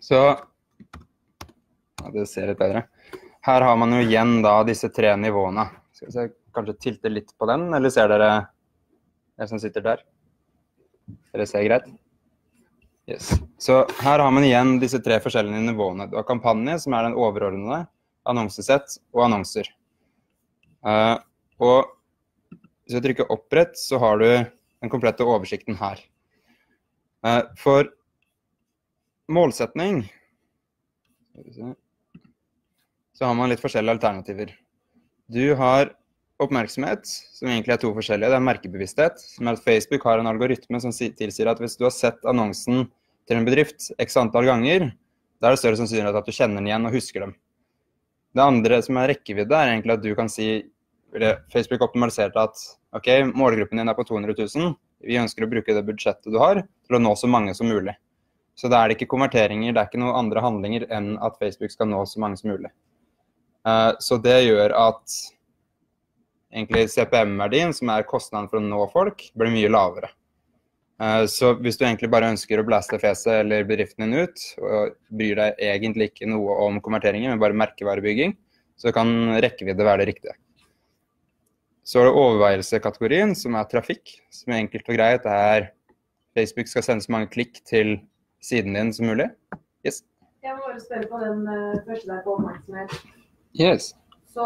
Så ja, Det ser litt bedre. Her har man jo igjen da disse tre nivåene. Skal vi se, kanskje tilte litt på den, eller ser dere jeg som sitter der? Dere ser greit? Yes. Så her har man igjen disse tre forskjellige nivåene. Du har kampanje, som er den overordnede, annonsesett og annonser. Uh, og hvis du trykker opprett, så har du den komplette oversikten her. Uh, for målsetning så har man litt forskjellige alternativer. Du har oppmerksomhet, som egentlig er to forskjellige. Det er merkebevissthet, som er at Facebook har en algoritme som tilsier at hvis du har sett annonsen til en bedrift x antall ganger, da er det større sannsynlighet at du kjenner den igjen og husker dem. Det andre som er rekkevidde, er egentlig at du kan si Facebook optimaliserte at ok, målgruppen din er på 200 000, vi ønsker å bruke det budsjettet du har til å nå så mange som mulig. Så da er det ikke konverteringer, det er ikke noen andre handlinger enn at Facebook skal nå så mange som mulig. Uh, så det gjør at egentlig CPM-verdien, som er kostnaden for å nå folk, blir mye lavere. Uh, så hvis du egentlig bare ønsker å blaste fjeset eller bedriften din ut, og bryr deg egentlig ikke noe om konverteringer, men bare merkevarebygging, så kan rekkevidde være det riktige. Så er det overveielsekategorien, som er trafikk, som er enkelt og greit er Facebook skal sende så mange klikk til siden din som mulig. Yes. Jeg må bare spørre på den uh, første der på oppmerksomhet. Yes. Så,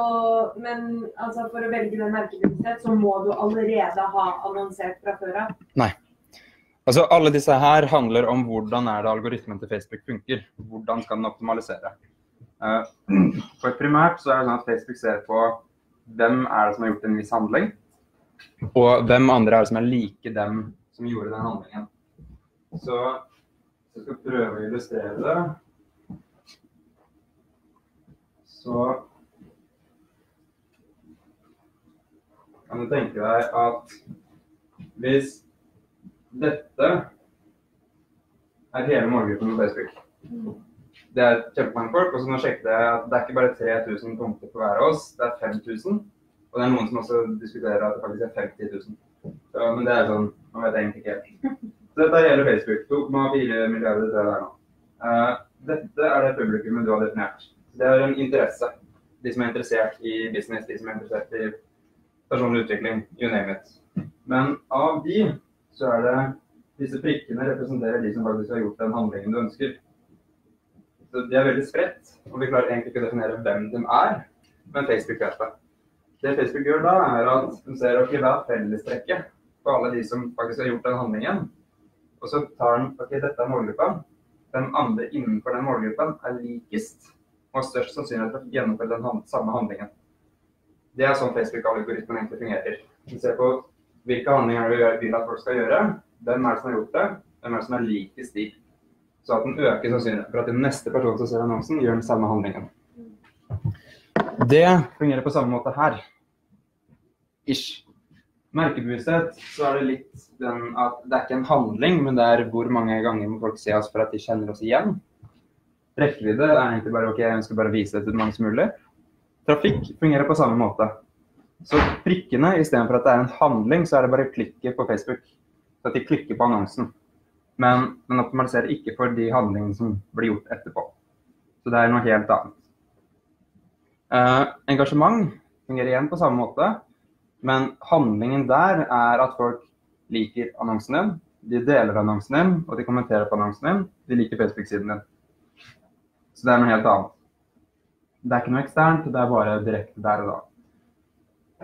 men altså, for å velge den merkebevissthet, så må du allerede ha annonsert fra før av? Nei. Altså, alle disse her handler om hvordan er det algoritmen til Facebook funker. Hvordan skal den optimalisere. Uh, for primært så er det sånn at Facebook ser på hvem er det som har gjort en viss handling, og hvem andre er det som er like dem som gjorde den handlingen. Så jeg skal prøve å illustrere det. Så kan du tenke deg at hvis dette er hele målgruppen på Facebook Det er kjempemange folk. Og så nå sjekket jeg at det er ikke bare 3000 punkter på hver av oss, det er 5000. Og det er noen som også diskuterer at det faktisk er 50 000. Så, men det er sånn Man vet egentlig ikke helt. Dette gjelder Facebook. 2,4 milliarder det er nå. Uh, dette er det publikummet du har definert. Det er en interesse. De som er interessert i business, de som er interessert i personlig utvikling, you name it. Men av de så er det disse prikkene representerer de som faktisk har gjort den handlingen du ønsker. Så De er veldig spredt, og vi klarer egentlig ikke å definere hvem de er, men Facebook vet det. Det Facebook gjør da, er at de ser ok, hva er fellestrekket på alle de som faktisk har gjort den handlingen. Og så tar den ok, dette er målgruppa. Den andre innenfor den målgruppen er likest og har størst sannsynlighet for å gjennomføre den samme handlingen. Det er sånn Facebook-algoritmen egentlig fungerer. Vi ser på hvilke handlinger du vil at folk skal gjøre, hvem er det som har gjort det, hvem er det som er likest de. Så at den øker sannsynligheten for at den neste personen som ser annonsen, gjør den samme handlingen. Det fungerer på samme måte her. Ish merkebevissthet, så er det litt den at det er ikke en handling, men det er hvor mange ganger må folk se oss for at de kjenner oss igjen. Rekkevidde er egentlig bare ok, jeg ønsker bare å vise det til mange som mulig. Trafikk fungerer på samme måte. Så prikkene, istedenfor at det er en handling, så er det bare klikket på Facebook. Så at de klikker på annonsen. Men den optimaliserer ikke for de handlingene som blir gjort etterpå. Så det er noe helt annet. Eh, engasjement fungerer igjen på samme måte. Men handlingen der er at folk liker annonsen din, de deler annonsen din, og de kommenterer på annonsen din. De liker Facebook-siden din. Så det er noe helt annet. Det er ikke noe eksternt, det er bare direkte der og da.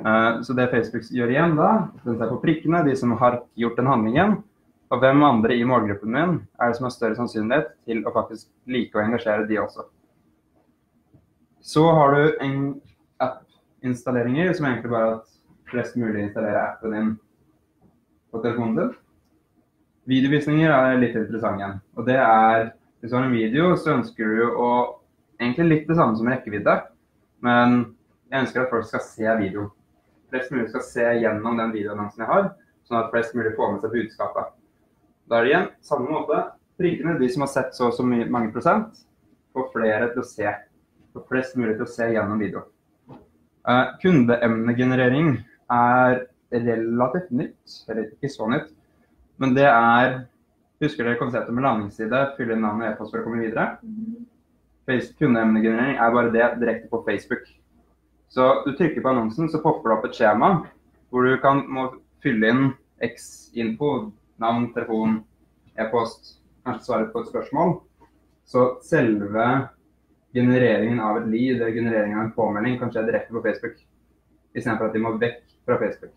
Uh, så det Facebook gjør igjen da, den ser på prikkene, de som har gjort den handlingen, og hvem andre i målgruppen min er det som har større sannsynlighet til å faktisk like å engasjere de også. Så har du en app-installeringer som egentlig bare at flest mulig installere appen din på telefonen din. Videovisninger er litt interessant igjen. Og det er Hvis du har en video, så ønsker du å Egentlig litt det samme som rekkevidde, men jeg ønsker at folk skal se video. Flest mulig skal se gjennom den videoannonsen jeg har, sånn at flest mulig får med seg budskapet. Da er det igjen samme måte. Prikkene, de som har sett så og så mange prosent, får flere til å se. Får flest mulig til å se gjennom video. Uh, kundeemnegenerering er relativt nytt, eller ikke så nytt. Men det er Husker dere konseptet med landingsside? Fylle inn navn og e-post for å komme videre? Face- Kundeemnegenerering er bare det direkte på Facebook. Så du trykker på annonsen, så popper det opp et skjema hvor du kan må fylle inn X-info, navn, telefon, e-post, kanskje svare på et spørsmål. Så selve genereringen av et lead eller genereringen av en påmelding kan skje direkte på Facebook. Istedenfor at de må vekk fra Facebook.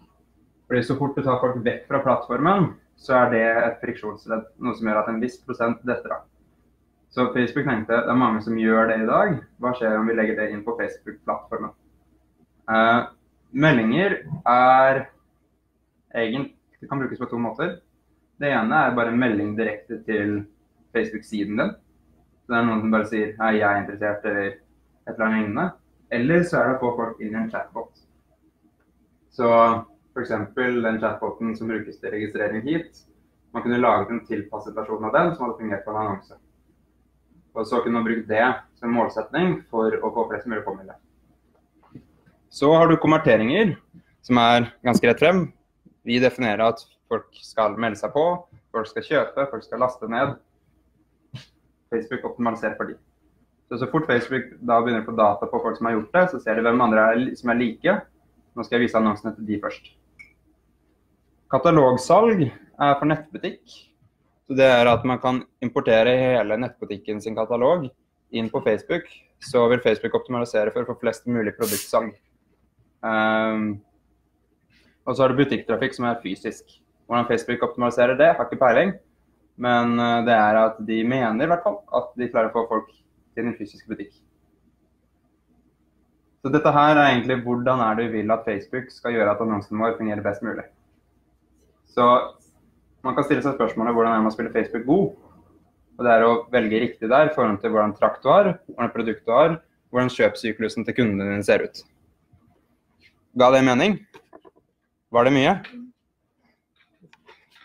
Fordi Så fort du tar folk vekk fra plattformen, så er det et friksjonsledd. Noe som gjør at en viss prosent detter av. Så Facebook tenkte det er mange som gjør det i dag. Hva skjer om vi legger det inn på Facebook-plattformen? Eh, meldinger er egentlig kan brukes på to måter. Det ene er bare en melding direkte til Facebook-siden din. Så det er noen som bare sier hei, jeg er interessert, eller et eller annet lignende. Eller så er det å få folk inn i en chatbot. Så f.eks. den chatboten som brukes til registrering hit. Man kunne laget en tilpasset versjon av den som hadde fungert på en annonse. Og så kunne man brukt det som målsetning for å få flest mulig påmeldte. Så har du konverteringer, som er ganske rett frem. Vi definerer at folk skal melde seg på, folk skal kjøpe, folk skal laste ned. Facebook optimaliserer for de. Så så fort Facebook da begynner å få data på folk som har gjort det, så ser de hvem andre er, som er like. Nå skal jeg vise annonsene til de først. Katalogsalg er for nettbutikk. Så det er at man kan importere hele nettbutikken sin katalog inn på Facebook. Så vil Facebook optimalisere for å få flest mulig produktsalg. Um, og så har du butikktrafikk som er fysisk. Hvordan Facebook optimaliserer det, har ikke peiling. Men uh, det er at de mener i hvert fall at de klarer å få folk til en fysisk butikk. Så dette her er egentlig hvordan er du vil at Facebook skal gjøre at annonsen vår fungerer best mulig. Så man kan stille seg spørsmålet hvordan er man spiller Facebook god? Og det er å velge riktig der i forhold til hvordan trakt du har, hvordan produkt du har, hvordan kjøpssyklusen til kundene dine ser ut. Ga det mening? Var det mye?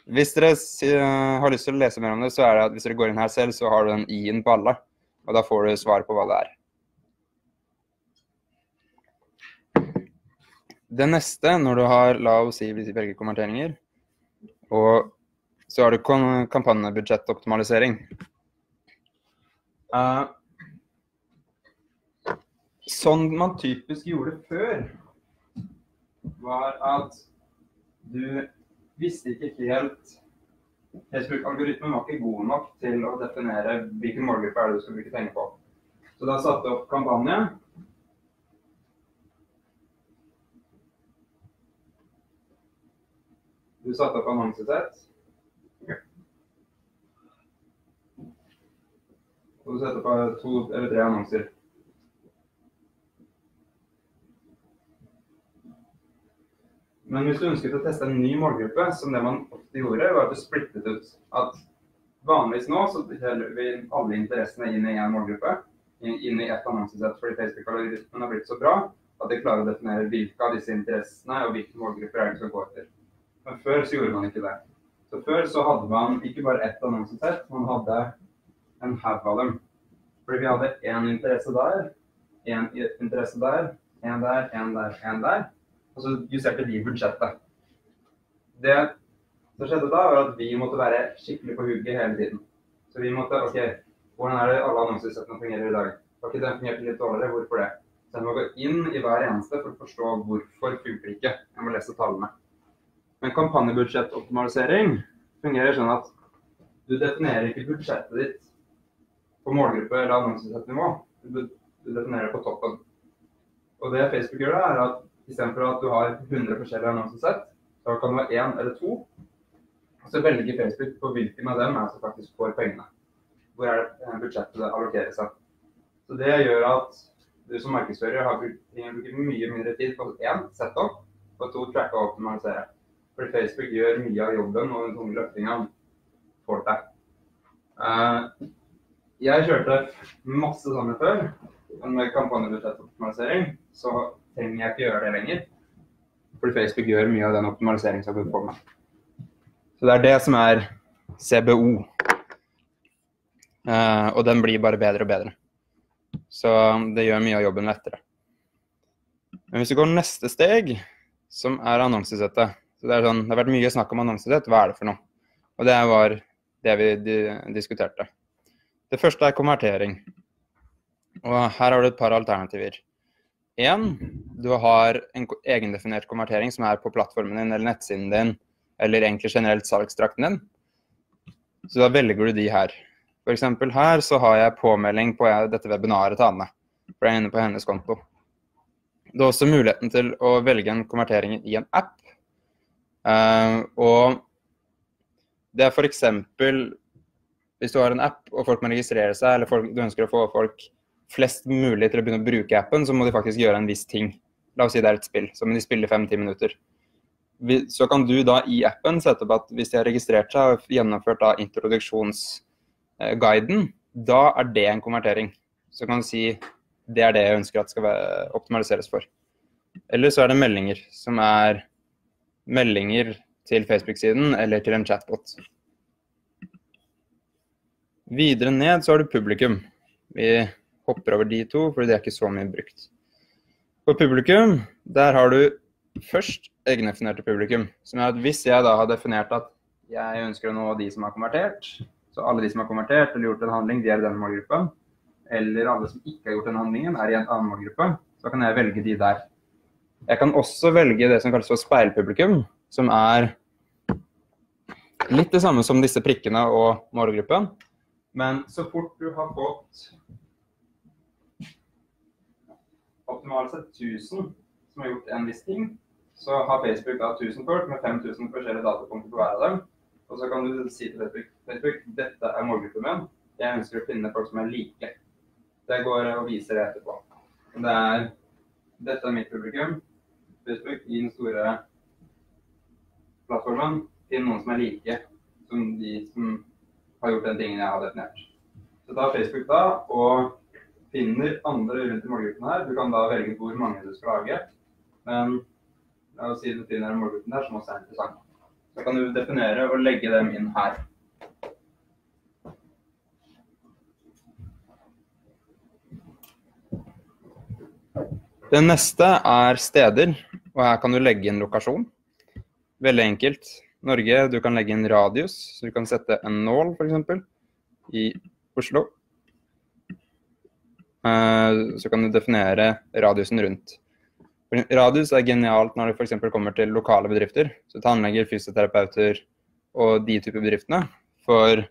Hvis dere har lyst til å lese mer om det, så er det at hvis dere går inn her selv, så har du den i-en på alle. Og da får du svar på hva det er. Det neste, når du har la oss si hvis konverteringer, og så har du kampanjebudsjettoptimalisering. Uh, sånn man typisk gjorde før, var at du visste ikke helt Facebook-algoritmen var ikke god nok til å definere hvilken målgruppe er det du skal bruke penger på. Så da satte du opp kampanje. Du satte opp annonsesett. Og du setter på to eller tre annonser. Men hvis du ønsket å teste en ny målgruppe, som det man ofte gjorde, var at du splittet ut at vanligvis nå så teller vi alle interessene inn i én målgruppe, inn i ett annonsesett, fordi Facebook-algoritmen har blitt så bra at de klarer å definere hvilke av disse interessene og hvilke målgrupper er det skal gå etter. Men før så gjorde man ikke det. Så før så hadde man ikke bare ett annonsesett, man hadde en haug av dem. Fordi vi hadde én interesse der, én interesse der, én der, én der, én der. Og så justerte vi budsjettet. Det som skjedde da, var at vi måtte være skikkelig på hugget hele tiden. Så vi måtte OK, hvordan er det alle annonsesettene fungerer i dag? Ikke den fungert litt dårligere? Hvorfor det? Så jeg må gå inn i hver eneste for å forstå hvorfor funker det ikke. Jeg må lese tallene. Men kampanjebudsjettoptimalisering fungerer sånn at du definerer ikke budsjettet ditt på målgruppe- eller annonsesettnivå. Du definerer det på toppen. Og det Facebook gjør, da, er at istedenfor at du har 100 forskjellige annonsesett, så kan du ha én eller to. Så velger Facebook på hvilken av dem er som faktisk får pengene. Hvor er det eh, budsjettet det seg. Så det gjør at du som markedsfører har brukt, trenger å bruke mye mindre tid på én, setup, og to, tracke og optimalisere. Fordi Facebook gjør mye av jobben og den tunge løftinga for deg. Uh, jeg kjørte masse sammen før, men med kampanjebudsjettoptimalisering så trenger jeg ikke gjøre det lenger. Fordi Facebook gjør mye av den optimaliseringsjobben for meg. Så det er det som er CBO. Uh, og den blir bare bedre og bedre. Så det gjør mye av jobben lettere. Men hvis vi går neste steg, som er annonsesettet så Det er sånn, det har vært mye snakk om annonsesett. Hva er det for noe? Og det var det vi di- diskuterte. Det første er konvertering. Og her har du et par alternativer. Én, du har en egendefinert konvertering som er på plattformen din eller nettsiden din, eller egentlig generelt salgstrakten din. Så da velger du de her. F.eks. her så har jeg påmelding på dette webinaret til Anne. For jeg er inne på hennes konto. Du har også muligheten til å velge en konvertering i en app. Eh, og det er f.eks. hvis du har en app og folk må registrere seg, eller folk, du ønsker å få folk flest mulig til å begynne å bruke appen, så må de faktisk gjøre en viss ting. La oss si det er et spill, så må de spille fem-ti minutter. Så kan du da i appen sette opp at hvis de har registrert seg og gjennomført da introduksjonsguiden, da er det en konvertering. Så kan du si det er det jeg ønsker at skal optimaliseres for. Eller så er det meldinger, som er meldinger til Facebook-siden eller til en chatbot. Videre ned så har du publikum. Vi hopper over de to, fordi det er ikke så mye brukt. På publikum, der har du først egendefinerte publikum. Som er at hvis jeg da har definert at jeg ønsker å nå de som har konvertert, så alle de som har konvertert eller gjort en handling, de er i den målgruppa. Eller alle som ikke har gjort den handlingen, er i en annen målgruppe. Så kan jeg velge de der. Jeg kan også velge det som kalles for speilpublikum, som er litt det samme som disse prikkene og målgruppen. Men så fort du har fått optimalt sett 1000 som har gjort en viss ting, så har Facebook da 1000 folk med 5000 forskjellige datapunkter på hver av dem. Og så kan du si til Facebook Facebook, dette er målgruppen min. Jeg ønsker å finne folk som er like. Det går og viser det etterpå. Det er, dette er mitt publikum. Facebook i den store plattformen. til noen som er like som de som har gjort den tingen jeg har definert. Så tar Facebook da og finner andre rundt i målgruppen her. Du kan da velge hvor mange du skal lage. Men la oss si du finner en målgruppen der som også er interessant. Så kan du definere og legge dem inn her. Det neste er steder, og her kan du legge inn lokasjon. Veldig enkelt. Norge, du kan legge inn radius, så du kan sette en nål f.eks. i Oslo. Eh, Så kan du definere radiusen rundt. Radius er genialt når det f.eks. kommer til lokale bedrifter. Så tannleger, fysioterapeuter og de typer bedriftene. For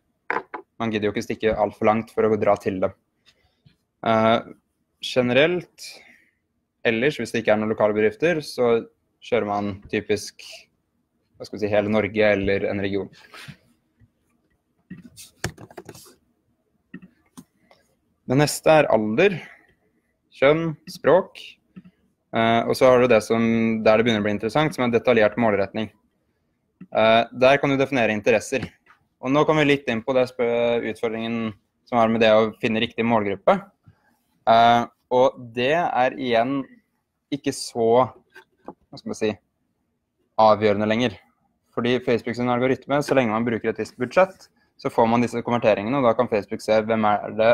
man gidder jo ikke stikke altfor langt for å dra til dem. Eh, generelt ellers, hvis det ikke er noen lokale bedrifter, så kjører man typisk hva skal vi si, hele Norge eller en region. Det neste er alder, kjønn, språk. Eh, og så har du det som, der det begynner å bli interessant, som er detaljert målretning. Eh, der kan du definere interesser. Og nå kommer vi litt inn på det utfordringen som har med det å finne riktig målgruppe. Eh, og det er igjen ikke så hva skal man si, avgjørende lenger. Fordi Facebook sin algoritme, så lenge man bruker et visst budsjett, så får man disse konverteringene, og da kan Facebook se hvem er det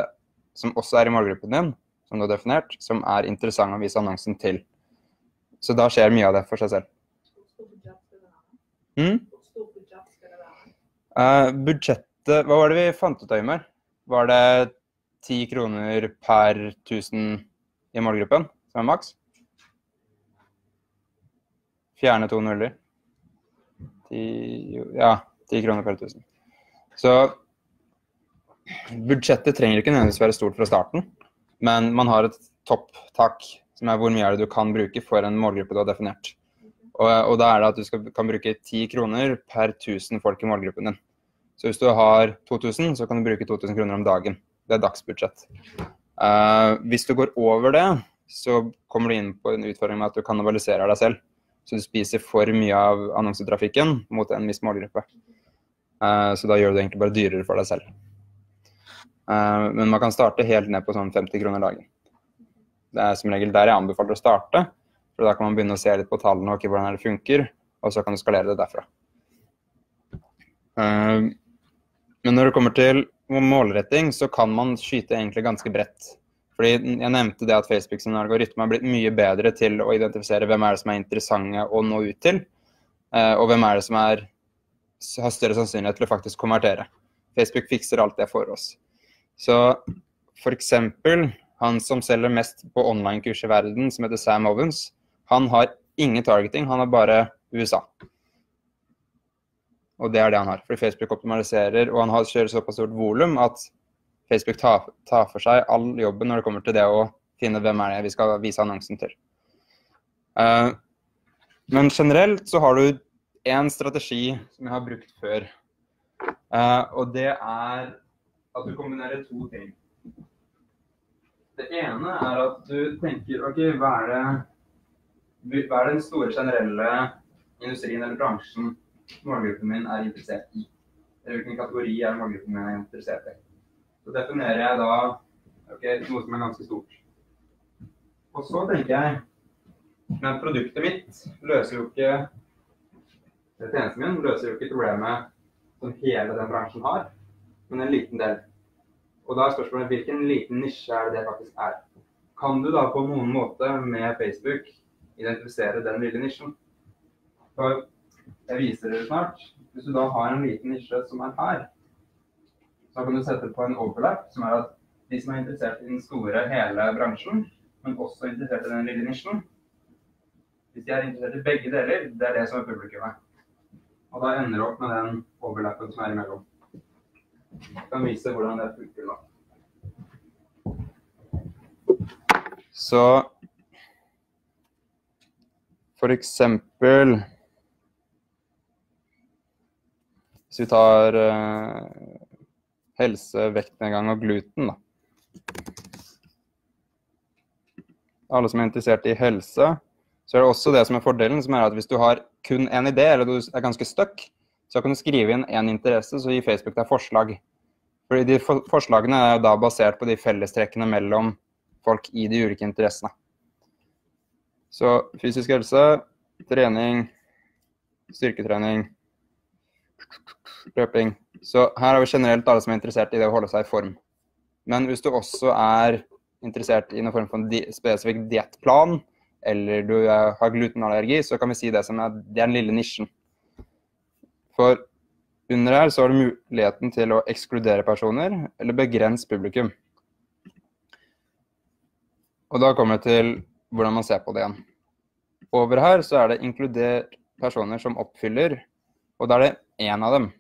som også er i målgruppen din, som du har definert, som er interessant å vise annonsen til. Så da skjer mye av det for seg selv. Mm? Uh, budsjettet Hva var det vi fant ut av, Ymer? Var det ti kroner per 1000 i målgruppen, som er maks? Fjerne to nuller. Ja, ti kroner per 1000. Så budsjettet trenger ikke nødvendigvis være stort fra starten, men man har et topptak, som er hvor mye er det du kan bruke for en målgruppe du har definert. Og, og da er det at du skal, kan bruke ti kroner per 1000 folk i målgruppen din. Så hvis du har 2000, så kan du bruke 2000 kroner om dagen. Det er dagsbudsjett. Uh, hvis du går over det, så kommer du inn på en utfordring med at du kannibaliserer deg selv. Så du spiser for mye av annonsetrafikken mot en viss målgruppe. Eh, så da gjør du det egentlig bare dyrere for deg selv. Eh, men man kan starte helt ned på sånn 50 kroner dagen. Det er som regel der jeg anbefaler å starte. For da kan man begynne å se litt på tallene og hvordan det funker, og så kan du skalere det derfra. Eh, Men når det kommer til målretting, så kan man skyte egentlig ganske bredt. Fordi jeg nevnte det at Facebook sin algoritme har blitt mye bedre til å identifisere hvem er det som er interessante å nå ut til, eh, og hvem er det som er, har større sannsynlighet til å faktisk konvertere. Facebook fikser alt det for oss. Så f.eks. han som selger mest på online-kurs i verden, som heter Sam Ovens, han har ingen targeting, han har bare USA. Og det er det han har. Fordi Facebook optimaliserer, og han har, kjører såpass stort volum at Facebook tar, tar, for seg all jobben når det kommer til det å finne hvem er det vi skal vise annonsen til. Uh, men generelt så har du én strategi som jeg har brukt før. Uh, og det er at du kombinerer to ting. Det ene er at du tenker OK, hva er det, hva er den store generelle industrien eller bransjen målgruppen min er interessert i? Eller hvilken kategori er målgruppen min er interessert i? Så definerer jeg da okay, noe som er ganske stort. Og så tenker jeg men produktet mitt løser jo ikke Tjenesten min løser jo ikke problemet som hele den bransjen har, men en liten del. Og da er spørsmålet hvilken liten nisje er det det faktisk er. Kan du da på noen måte med Facebook identifisere den lille nisjen? For jeg viser dere snart. Hvis du da har en liten nisje som er her, så kan du sette på en overlap, som er at de som er interessert i den store, hele bransjen, men også interessert i den lille nisjen, hvis de er interessert i begge deler, det er det som er publikummet. Og da ender du opp med den overlappen som er imellom. Jeg kan vise hvordan det funker nå. Så for eksempel Hvis vi tar uh, helse, vektnedgang og gluten, da. Alle som er interessert i helse, så er det også det som er fordelen, som er at hvis du har kun én idé, eller du er ganske stuck, så kan du skrive inn én interesse, så gir Facebook deg forslag. Fordi de Forslagene er da basert på de fellestrekkene mellom folk i de ulike interessene. Så fysisk helse, trening, styrketrening, løping. Så her har vi generelt alle som er interessert i det å holde seg i form. Men hvis du også er interessert i noen form for en spesifikk diettplan, eller du har glutenallergi, så kan vi si det som er, er den lille nisjen. For under her så har du muligheten til å ekskludere personer eller begrense publikum. Og da kommer jeg til hvordan man ser på det igjen. Over her så er det inkludert personer som oppfyller, og da er det én av dem.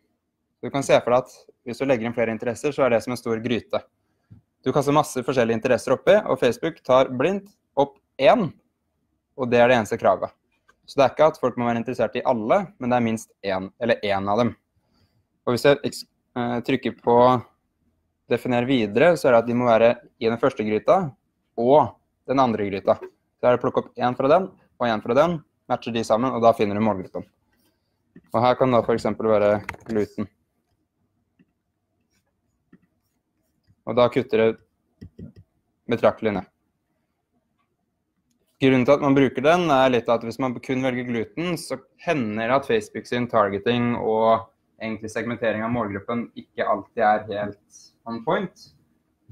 Du kan se for deg at hvis du legger inn flere interesser, så er det som en stor gryte. Du kaster masse forskjellige interesser oppi, og Facebook tar blindt opp én og det er det eneste kravet. Så det er ikke at folk må være interessert i alle, men det er minst én, eller én av dem. Og hvis jeg eh, trykker på definer videre, så er det at de må være i den første gryta og den andre gryta. Så er det å plukke opp én fra den og én fra den, matcher de sammen, og da finner du målgruppen. Og her kan det f.eks. være gluten. Og da kutter det betraktelig ned. Grunnen til at man bruker den, er litt at hvis man kun velger gluten, så hender det at Facebook sin targeting og egentlig segmentering av målgruppen ikke alltid er helt on point.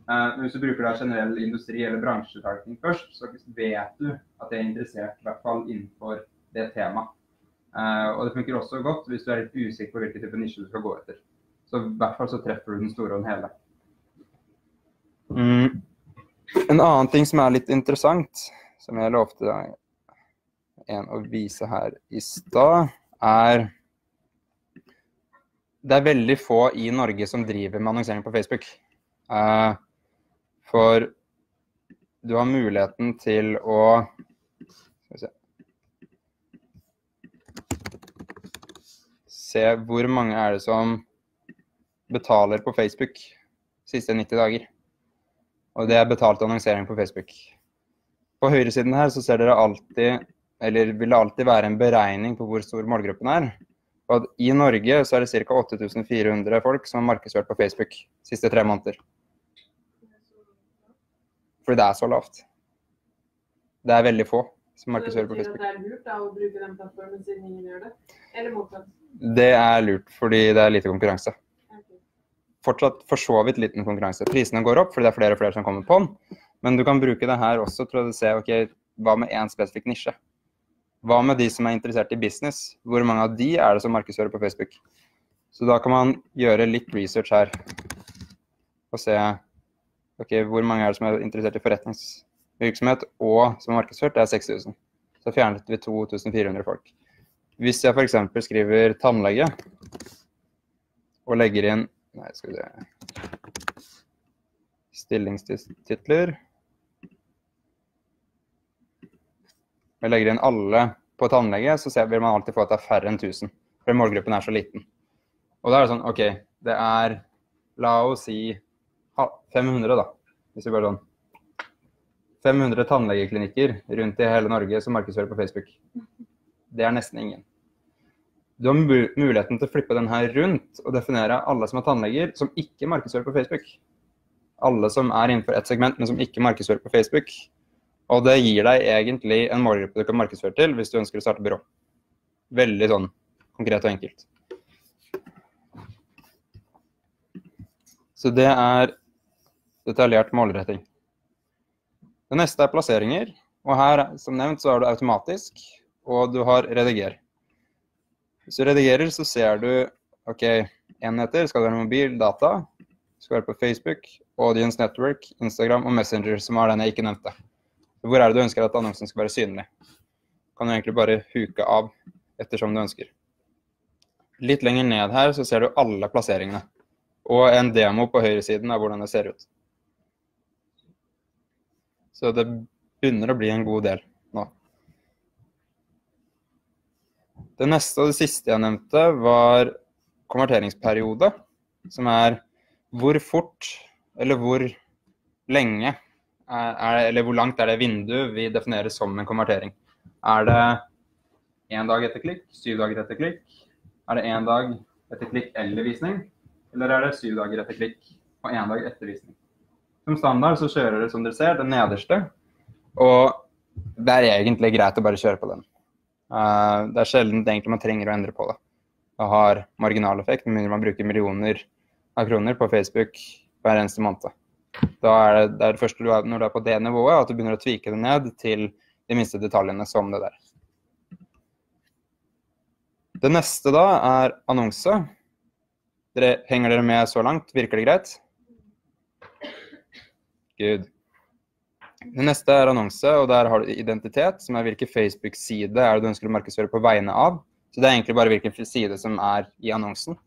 Men hvis du bruker da generell industri- eller bransjetargeting først, så vet du at det er interessert i hvert fall innenfor det temaet. Uh, og det funker også godt hvis du er litt usikker på hvilken type nisje du skal gå etter. Så i hvert fall så treffer du den store og den hele. Mm. En annen ting som er litt interessant, som jeg lovte en å vise her i stad, er Det er veldig få i Norge som driver med annonsering på Facebook. Uh, for du har muligheten til å Skal vi se Se hvor mange er det som betaler på Facebook siste 90 dager. Og det er betalt annonsering på Facebook. På høyresiden her så ser dere alltid, eller vil det alltid være en beregning på hvor stor målgruppen er. Og I Norge så er det ca. 8400 folk som har markedsført på Facebook de siste tre måneder. Fordi det er så lavt. Det er veldig få som markedsfører på Facebook. Det betyr at det er lurt da, å bruke den plattformen siden ingen gjør det? Eller motsatt? Det er lurt fordi det er lite konkurranse. Fortsatt for så vidt liten konkurranse. Prisene går opp fordi det er flere og flere som kommer på den. Men du kan bruke det her også til å se ok, hva med én spesifikk nisje. Hva med de som er interessert i business? Hvor mange av de er det som markedsfører på Facebook? Så da kan man gjøre litt research her og se ok, hvor mange er det som er interessert i forretningsvirksomhet og som er markedsført. Det er 6000. Så fjernet vi 2400 folk. Hvis jeg f.eks. skriver tannlege og legger inn Nei, skal vi se Stillingstitler. Jeg legger inn alle på tannlege, så vil man alltid få at det er færre enn 1000. For målgruppen er så liten. Og da er det sånn OK, det er La oss si 500, da. Hvis vi bare sånn 500 tannlegeklinikker rundt i hele Norge som markedsfører på Facebook. Det er nesten ingen. Du har muligheten til å flippe den her rundt og definere alle som er tannleger, som ikke markedsfører på Facebook. Alle som er innenfor ett segment, men som ikke markedsfører på Facebook. Og det gir deg egentlig en målgruppe du kan markedsføre til hvis du ønsker å starte byrå. Veldig sånn konkret og enkelt. Så det er detaljert målretting. Det neste er plasseringer. Og her, som nevnt, så har du automatisk, og du har rediger. Hvis du redigerer, så ser du OK, enheter skal være mobil, data, skal være på Facebook, Audience Network, Instagram og Messenger, som er den jeg ikke nevnte. Hvor er det du ønsker at annonsen skal være synlig? Kan du egentlig bare huke av ettersom du ønsker. Litt lenger ned her så ser du alle plasseringene. Og en demo på høyresiden av hvordan det ser ut. Så det begynner å bli en god del nå. Det neste og det siste jeg nevnte, var konverteringsperiode. Som er hvor fort eller hvor lenge er, eller hvor langt er det vinduet vi definerer som en konvertering. Er det én dag etter klikk, syv dager etter klikk? Er det én dag etter klikk eller visning? Eller er det syv dager etter klikk og én dag etter visning? Som standard så kjører det som dere ser, den nederste. Og det er egentlig greit å bare kjøre på den. Uh, det er sjelden egentlig man trenger å endre på det. Det har marginaleffekt, med mindre man bruker millioner av kroner på Facebook hver eneste måned. Da er det, det er det første du er, når du er på det nivået, at du begynner å tvike det ned til de minste detaljene som det der. Det neste da er annonse. Dere, henger dere med så langt? Virker det greit? Good. Det neste er annonse, og der har du identitet, som er hvilken Facebook-side er det du ønsker å markedsføre på vegne av. Så det er egentlig bare hvilken side som er i annonsen.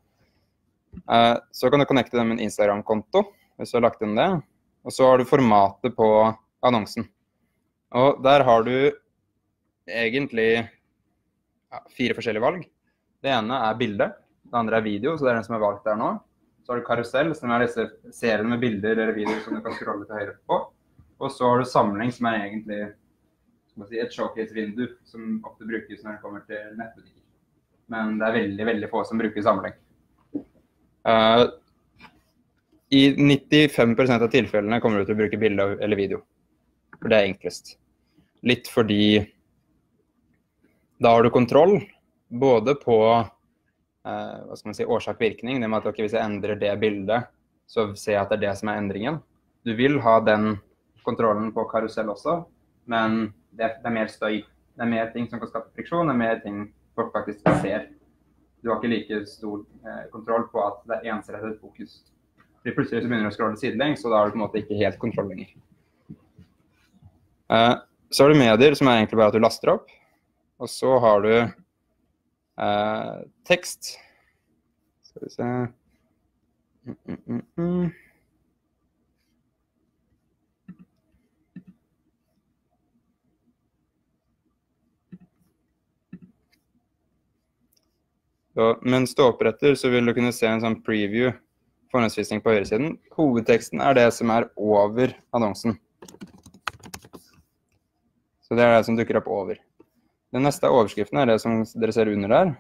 Uh, så kan du connecte det med en Instagram-konto, hvis du har lagt inn det. Og så har du formatet på annonsen. Og der har du egentlig fire forskjellige valg. Det ene er bilde, det andre er video, så det er den som er valgt der nå. Så har du karusell, som er disse seriene med bilder eller videoer som du kan scrolle til høyre på. Og så har du samling, som er egentlig si, et showcase-vindu, som ofte brukes når det kommer til nettbutikker. Men det er veldig, veldig få som bruker samling. Uh, I 95% av tilfellene kommer du til å bruke bilde eller video. For det er enklest. Litt fordi da har du kontroll både på eh, hva skal man si, årsak-virkning. Det med at okay, hvis jeg endrer det bildet, så ser jeg at det er det som er endringen. Du vil ha den kontrollen på karusell også, men det, det, er mer støy. Det er mer ting som kan skape friksjon, det er mer ting folk faktisk ser. Du har ikke like stor eh, kontroll på at det er ensrettet fokus. Fordi plutselig så begynner du å scrolle sidelengs, og da har du på en måte ikke helt kontroll lenger. Eh, så har du medier, som er egentlig bare at du laster opp. Og så har du eh, tekst. Skal vi se mm, mm, mm, mm. Så, mens du oppretter, så vil du kunne se en sånn preview, forhåndsvisning på høyresiden. Hovedteksten er det som er over annonsen. Så det er det som dukker opp over. Den neste overskriften er det som dere ser under der.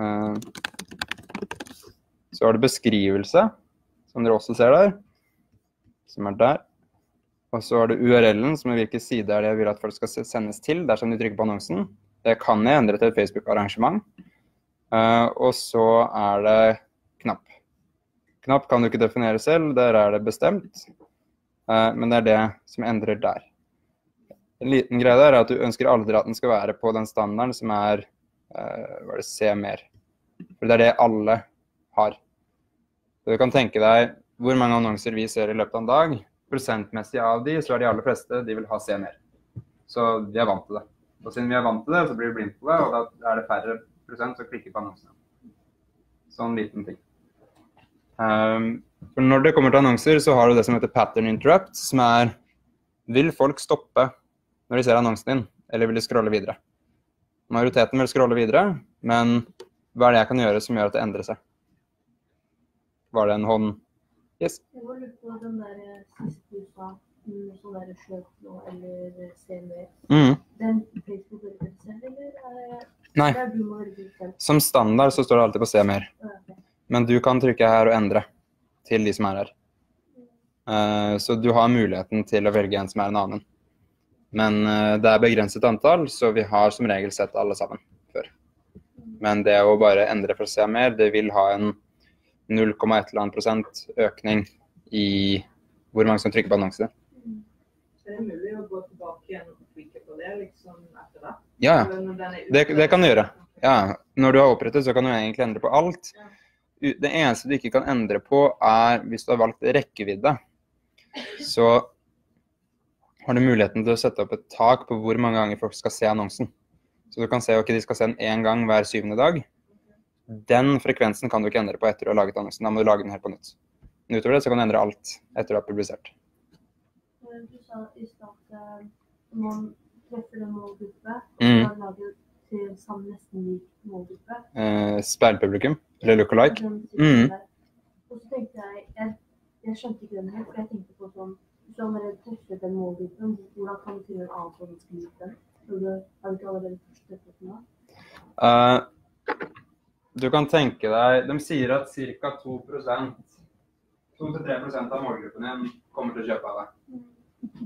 Eh, så har du beskrivelse, som dere også ser der, som er der. Og så har du URL-en, som er hvilken side er det jeg vil at folk skal sendes til dersom de trykker på annonsen. Det kan jeg endre til et Facebook-arrangement. Eh, og så er det knapp. Knapp kan du ikke definere selv, der er det bestemt. Eh, men det er det som endrer der. En liten greie der er at du ønsker aldri at den skal være på den standarden som er uh, hva er det, se mer. For det er det alle har. Så du kan tenke deg hvor mange annonser vi ser i løpet av en dag. Prosentmessig av de, så er de aller fleste de vil ha se mer. Så vi er vant til det. Og siden vi er vant til det, så blir vi blind på det, og da er det færre som klikker på annonsene. Sånn liten ting. Um, for når det kommer til annonser, så har du det som heter pattern interrupt, som er Vil folk stoppe når de ser annonsen din, eller vil de scrolle videre? Majoriteten vil scrolle videre, men hva er det jeg kan gjøre som gjør at det endrer seg? Var det en hånd Yes. Jeg var lurt på den der eh, siste uka, som er sånn der sløp nå, eller eh, se mer. Mm. Den Facebook verifisert selv, eller er det Nei. Som standard så står det alltid på se mer. Men du kan trykke her og endre til de som er her. Eh, så du har muligheten til å velge en som er en annen. Men eh, det er begrenset antall, så vi har som regel sett alle sammen før. Men det å bare endre for å se mer, det vil ha en 0, et eller annet prosent økning i hvor mange som trykker på annonser. Er det mulig å gå tilbake igjen og klikke på det liksom? Ja, Det, det kan du gjøre. Ja, når du har opprettet, så kan du egentlig endre på alt. Det eneste du ikke kan endre på, er hvis du har valgt rekkevidde. Så har du muligheten til å sette opp et tak på hvor mange ganger folk skal se annonsen. Så du kan se ok, de skal se den én gang hver syvende dag. Den frekvensen kan du ikke endre på etter du har laget annonsen. Da må du lage den helt på nytt. Men utover det så kan du endre alt etter du har publisert. Du sa i stad at eh, man treffer en målgruppe, og Mm. så lager til sammen nesten lik målgruppe. Eh, speilpublikum, eller look-alike. Mm. Og så tenkte jeg, jeg, jeg skjønte ikke den helt, for jeg tenkte på sånn, hvis du allerede treffet den målgruppen, hvordan kan du finne en annen som skal like den? Har du, ikke allerede først treffet den da? Eh, du kan tenke deg De sier at ca. 2 2-3 av målgruppen din kommer til å kjøpe av deg.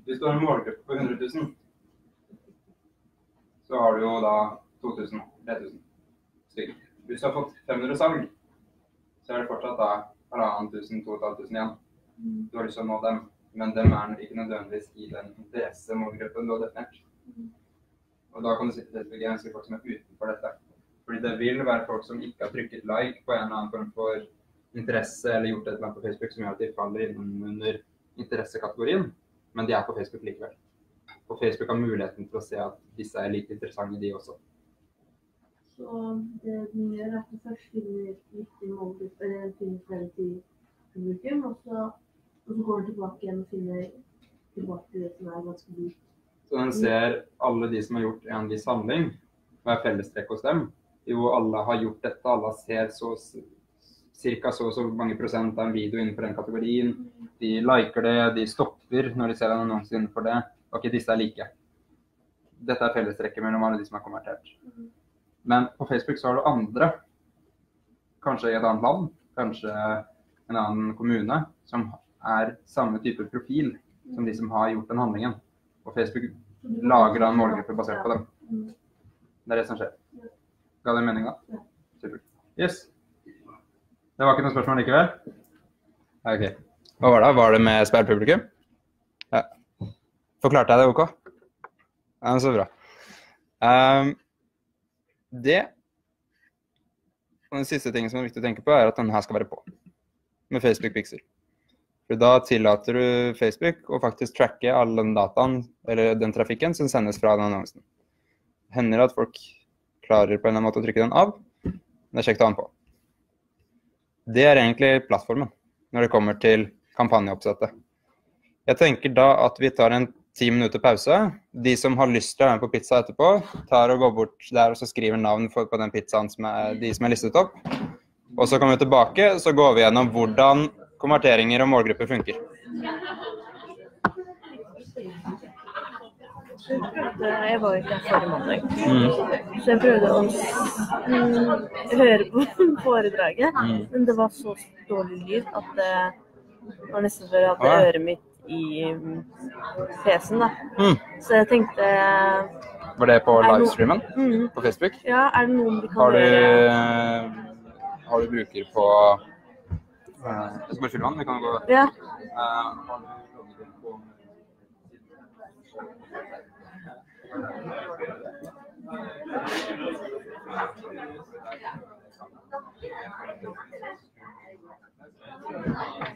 Hvis du har en målgruppe på 100 000, så har du jo da 2000-3000 stykker. Hvis du har fått 500 salg, så er det fortsatt da 1500-2500 igjen. Du har lyst til å nå dem, men dem er ikke nødvendigvis i den interessemålgruppen du har definert. Og da kan du sitte jeg ønsker folk som er utenfor dette. Fordi det vil være folk som ikke har trykket like på en eller annen form for interesse eller gjort et eller annet på Facebook som gjør at de faller inn under interessekategorien, men de er på Facebook likevel. Og Facebook har muligheten til å se at disse er like interessante, de også. Så det gjør, er at du først finner riktig målgruppe, eller finner frem til publikum, og så, og så går du tilbake igjen og finner tilbake til det som er ganske dyrt. Så den ser alle de som har gjort en viss handling, hva er fellestrekk hos dem? Jo, alle har gjort dette, alle ser så ca. så og så mange prosent av en video innenfor den kategorien. De liker det, de stopper når de ser en annonse innenfor det. Ok, disse er like. Dette er fellestrekket mellom alle de som er konvertert. Men på Facebook så har du andre, kanskje i et annet land, kanskje en annen kommune, som er samme type profil som de som har gjort den handlingen. Og Facebook lager da en målgruppe basert på dem. Mm. Det er det som skjer. Ga det mening, da? Supert. Yes. Det var ikke noe spørsmål likevel? Ok. Hva var det? Var det med sperrepublikum? Ja. Forklarte jeg det OK? Ja, men så bra. Um, det og Den siste tingen som er viktig å tenke på, er at denne her skal være på med Facebook Pixel. For da tillater du Facebook å faktisk tracke all den dataen, eller den trafikken som sendes fra den annonsen. Hender at folk klarer på en eller annen måte å trykke den av, det er kjekt å ha den på. Det er egentlig plattformen når det kommer til kampanjeoppsettet. Jeg tenker da at vi tar en ti minutter pause. De som har lyst til å være med på pizza etterpå, tar og går bort der og så skriver navn på den pizzaen som er de som er listet opp. Og så kommer vi tilbake, så går vi gjennom hvordan konverteringer og målgrupper funker. Jeg var ikke her forrige mandag, Mm. så jeg prøvde å mm, høre på foredraget. Mm. Men det var så dårlig lyd at det var nesten før jeg hadde øret mitt i PC-en. da. Mm. Så jeg tenkte Var det på livestreamen mm, på Facebook? Ja, er det noen vi kan Har du, gjøre har du bruker på eh, Jeg skal bare fylle vann. Vi kan gå Ja. Eh, har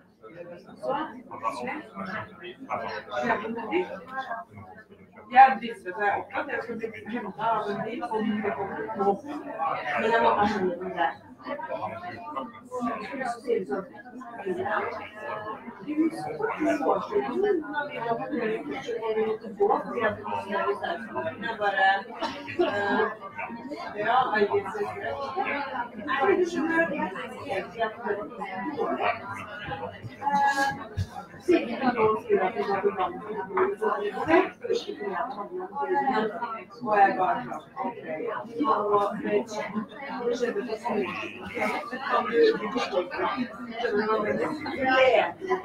Jag visste så här, att jag skulle hämta av en bil som inte kom på. Men jag var personligen där. Vai agora. Ok. Deixa eu ver se eu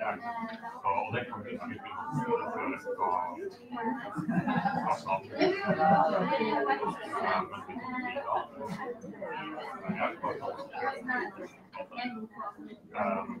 og det kan vi ikke begynne før det skal snart. Men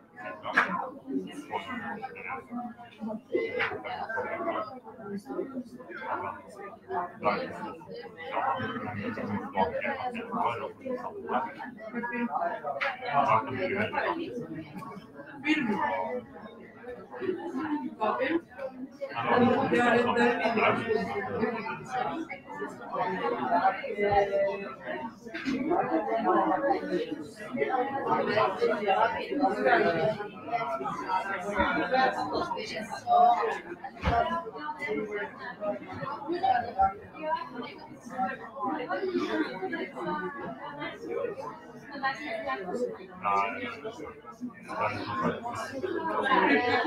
Biru. Nah,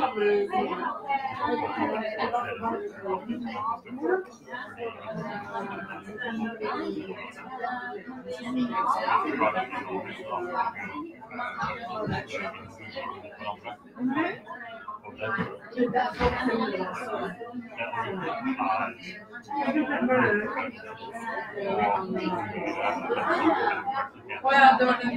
logget på- Nei, Å ja, det var den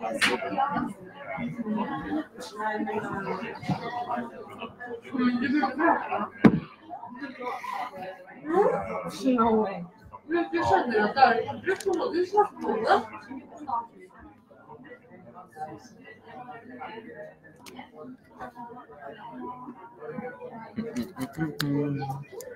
den eh, Du, du skjønner at det er brukt, må du snakke om det. Mattelæreren min, da jeg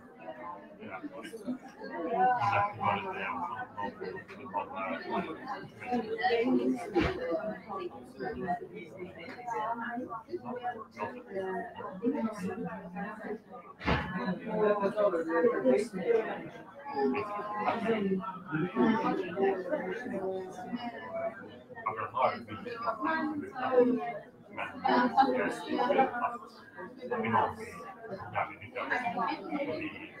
tok opp, da jeg tok opp eh, faget nå, i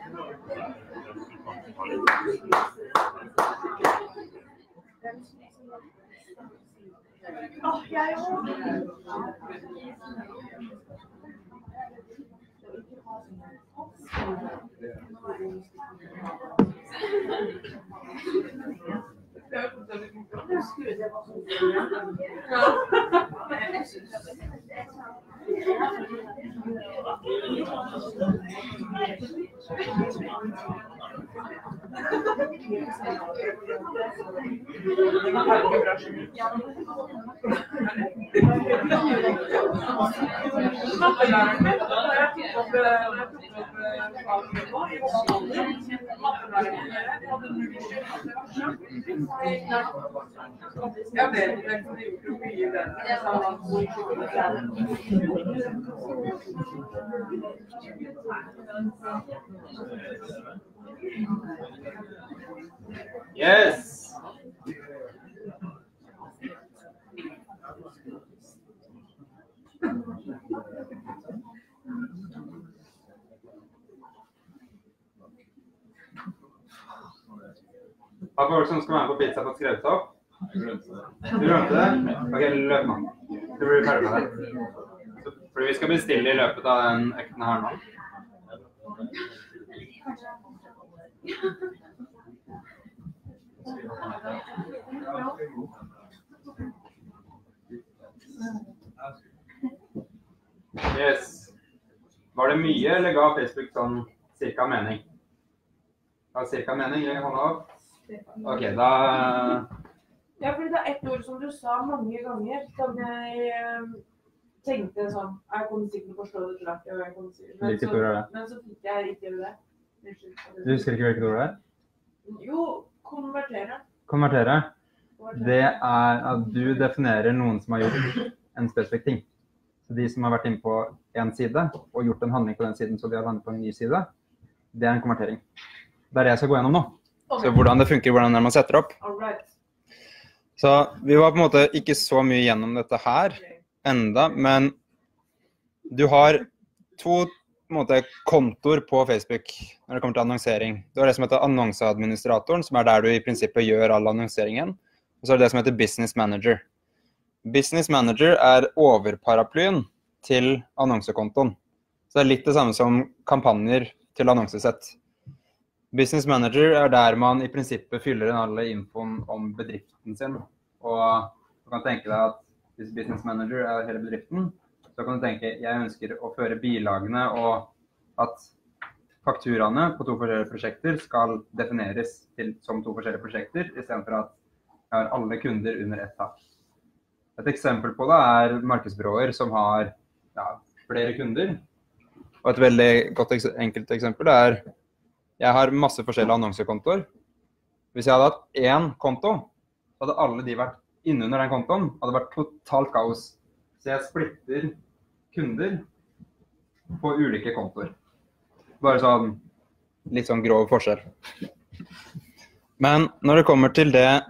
Oh, yeah, I voksen alder, mattelæreren min, hadde null Jeg vet ikke, jeg kunne gjort noe mye Hva var Yes! Folk som skal være med på pizza fått skrevet opp? Du glemte det? Ok, løp nå. Du blir ferdig med det. Fordi vi skal bestille i løpet av den økten her nå. Yes. Var det mye, eller ga Facebook sånn cirka mening? Ga cirka mening i hånda opp? Ok, da Ja, fordi det er ett ord som du sa mange ganger, som jeg eh, tenkte sånn Jeg kommer sikkert til å forstå det til sikkert- Men så-? Men så fikk jeg ikke det. Unnskyld. Du husker ikke hvilket ord det er? Jo, konvertere. Konvertere. Det er at du definerer noen som har gjort en spesifikk ting. Så de som har vært inne på én side og gjort en handling på den siden, så de har landet på en ny side, det er en konvertering. Det er det jeg skal gå gjennom nå. Så hvordan det funker, hvordan man setter opp. Alright. Så vi var på en måte ikke så mye gjennom dette her enda, men du har to måte, kontor på Facebook når det kommer til annonsering. Du har det som heter annonseadministratoren, som er der du i prinsippet gjør all annonseringen. Og så er det det som heter business manager. Business manager er overparaplyen til annonsekontoen. Så det er litt det samme som kampanjer til annonsesett. Business manager er der man i prinsippet fyller inn alle infoen om bedriften sin. Og du kan tenke deg at hvis business manager er hele bedriften, så kan du tenke jeg ønsker å føre bilagene og at fakturaene på to forskjellige prosjekter skal defineres til, som to forskjellige prosjekter, istedenfor at jeg har alle kunder under ett tak. Et eksempel på det er markedsbyråer som har ja, flere kunder. Og et veldig godt enkelt eksempel er jeg har masse forskjellige annonsekontoer. Hvis jeg hadde hatt én konto, så hadde alle de vært innunder den kontoen. hadde vært totalt kaos. Så jeg splitter kunder på ulike kontoer. Bare sånn litt sånn grov forskjell. Men når det kommer til det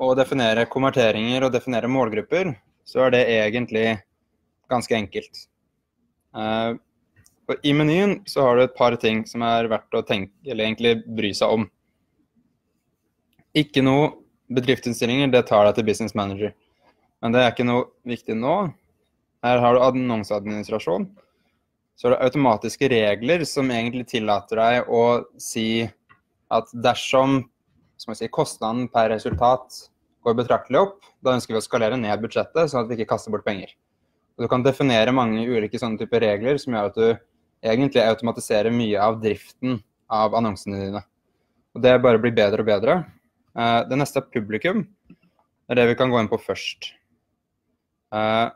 å definere konverteringer og definere målgrupper, så er det egentlig ganske enkelt. Uh, og I menyen så har du et par ting som er verdt å tenke, eller egentlig bry seg om. Ikke noe bedriftsinnstillinger, det tar deg til business manager. Men det er ikke noe viktig nå. Her har du annonseadministrasjon. Så er det automatiske regler som egentlig tillater deg å si at dersom som jeg kostnaden per resultat går betraktelig opp, da ønsker vi å skalere ned budsjettet, sånn at vi ikke kaster bort penger. Og du kan definere mange ulike sånne typer regler som gjør at du egentlig automatiserer mye av driften av annonsene dine. Og det bare blir bedre og bedre. Eh, Det neste er publikum. Det er det vi kan gå inn på først. Eh,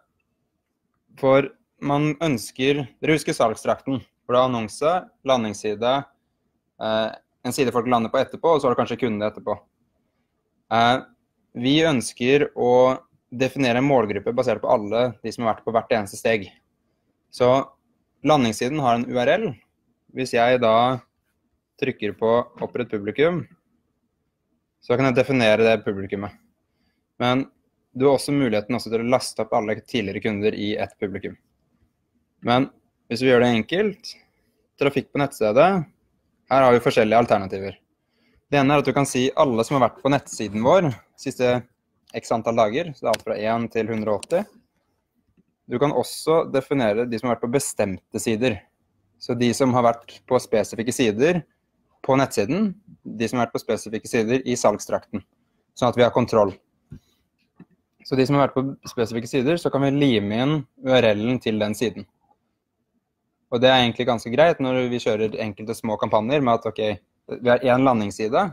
For man ønsker Dere husker salgstrakten? Hvor det er annonse, landingsside, eh, en side folk lander på etterpå, og så har du kanskje kunde etterpå. Vi ønsker å definere en målgruppe basert på alle de som har vært på hvert eneste steg. Så landingssiden har en URL. Hvis jeg da trykker på 'opprett publikum', så kan jeg definere det publikummet. Men du har også muligheten også til å laste opp alle tidligere kunder i ett publikum. Men hvis vi gjør det enkelt, trafikk på nettstedet, her har vi forskjellige alternativer. Det ene er at du kan si alle som har vært på nettsiden vår siste x antall dager, så det er alt fra 1 til 180. Du kan også definere de som har vært på bestemte sider. Så de som har vært på spesifikke sider på nettsiden, de som har vært på spesifikke sider i salgstrakten. Sånn at vi har kontroll. Så de som har vært på spesifikke sider, så kan vi lime inn URL-en til den siden. Og det er egentlig ganske greit når vi kjører enkelte små kampanjer med at ok, vi har én landingsside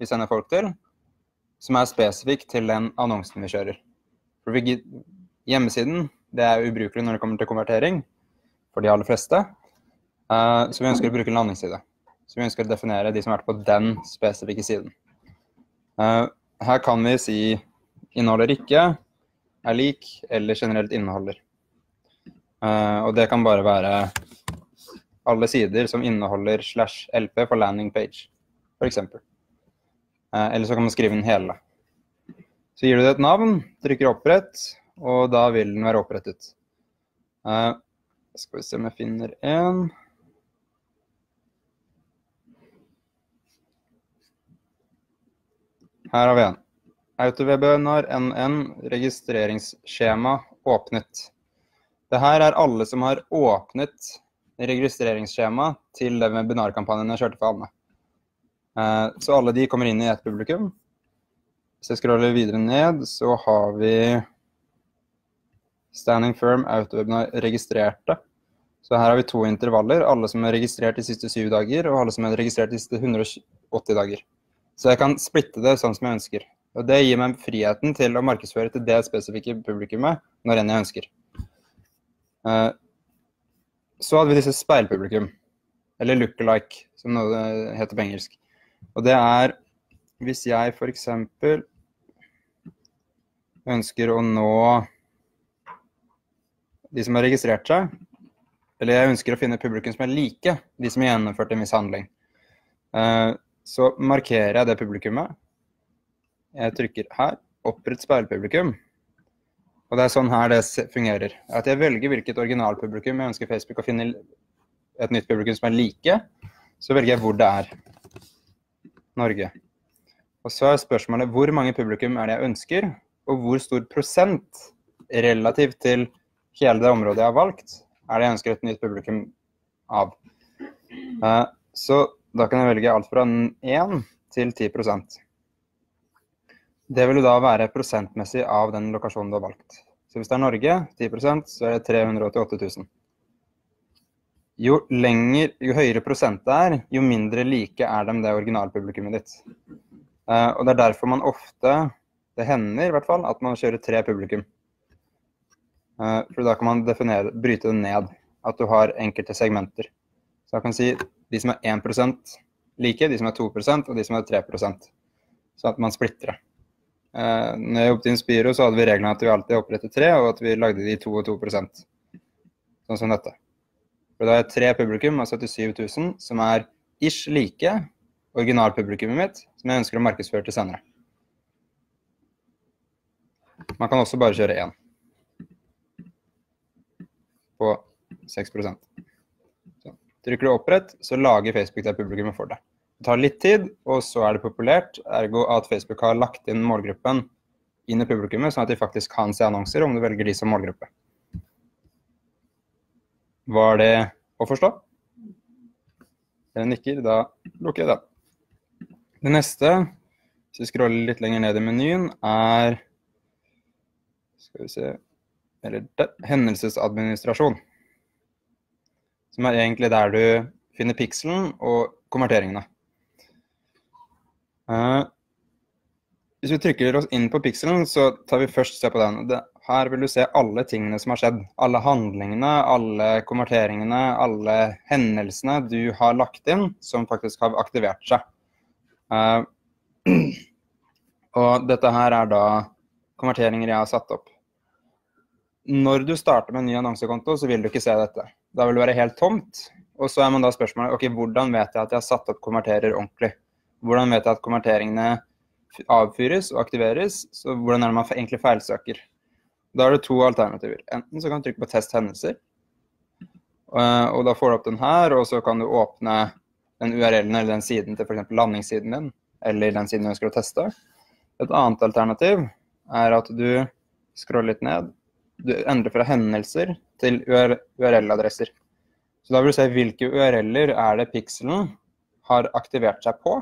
vi sender folk til, som er spesifikk til den annonsen vi kjører. Vi, hjemmesiden det er ubrukelig når det kommer til konvertering for de aller fleste. Eh, så vi ønsker å bruke en landingsside. Så vi ønsker å definere de som har vært på den spesifikke siden. Eh, her kan vi si inneholder ikke, er lik eller generelt inneholder. Eh, og det kan bare være alle sider som inneholder slash LP på landing page, f.eks. Uh, eller så kan man skrive inn hele. Så gir du det et navn, trykker opprett, og da vil den være opprettet. Eh, skal vi se om jeg finner en. Her har vi en. Autowebinar NN registreringsskjema åpnet. Det her er alle som har åpnet registreringsskjema til den webinarkampanjen jeg kjørte for Anne. Eh, Så alle de kommer inn i ett publikum. Hvis jeg scroller videre ned, så har vi Standing Firm Autowebinar registrerte. Så her har vi to intervaller. Alle som er registrert de siste syv dager, og alle som er registrert de siste 180 dager. Så jeg kan splitte det sånn som jeg ønsker. Og det gir meg friheten til å markedsføre til det spesifikke publikummet når enn jeg ønsker. Eh, så hadde vi disse speilpublikum, eller look-alike, som det heter på engelsk. Og det er hvis jeg f.eks. ønsker å nå de som har registrert seg, eller jeg ønsker å finne publikum som er like de som har gjennomført en viss handling. Så markerer jeg det publikummet. Jeg trykker her, opprett speilpublikum. Og det er sånn her det fungerer. At jeg velger hvilket originalpublikum jeg ønsker Facebook å finne et nytt publikum som er like. Så velger jeg hvor det er. Norge. Og så er spørsmålet hvor mange publikum er det jeg ønsker, og hvor stor prosent relativt til hele det området jeg har valgt, er det jeg ønsker et nytt publikum av. Eh, Så da kan jeg velge alt fra 1 til 10% Det vil jo da være prosentmessig av den lokasjonen du har valgt. Så hvis det er Norge, 10% så er det 388 000. Jo lenger, jo høyere prosent det er, jo mindre like er de det originalpublikummet ditt. Eh, og det er derfor man ofte, det hender i hvert fall, at man kjører tre publikum. Eh, for da kan man definere, bryte det ned. At du har enkelte segmenter. Så jeg kan si de som er 1% like, de som er 2% og de som er 3% Så at man splitter det. Uh, når jeg jobbet i Inspiro, så hadde vi reglene at vi alltid opprettet tre, og at vi lagde de 2 og 2 Sånn som dette. For da er jeg tre publikum av 77 000 som er ish like originalpublikummet mitt, som jeg ønsker å markedsføre til senere. Man kan også bare kjøre én på 6 så. Trykker du opprett, så lager Facebook det publikummet for deg. Det tar litt tid, og så er det populert, ergo at Facebook har lagt inn målgruppen inn i publikummet, sånn at de faktisk kan se annonser om du velger de som målgruppe. Var det å forstå? Dere nikker, da lukker jeg den. Det neste, hvis vi scroller litt lenger ned i menyen, er Skal vi se Eller hendelsesadministrasjon. Som er egentlig der du finner pikselen og konverteringene. Uh, hvis vi trykker oss inn på pikselen, så tar vi først se på den. Det, her vil du se alle tingene som har skjedd. Alle handlingene, alle konverteringene, alle hendelsene du har lagt inn som faktisk har aktivert seg. Uh, og dette her er da konverteringer jeg har satt opp. Når du starter med en ny annonsekonto, så vil du ikke se dette. Da vil det være helt tomt. Og så er man da spørsmålet ok, hvordan vet jeg at jeg har satt opp konverterer ordentlig? Hvordan vet jeg at konverteringene avfyres og aktiveres? Så hvordan er det man egentlig feilsøker? Da er det to alternativer. Enten så kan du trykke på test hendelser, og og da får du opp den her, og så kan du åpne den URL-en eller den siden til f.eks. landingssiden din, eller den siden du ønsker å teste. Et annet alternativ er at du scroller litt ned. Du endrer fra hendelser til URL-adresser. Så da vil du se hvilke URL-er er det pikselen har aktivert seg på.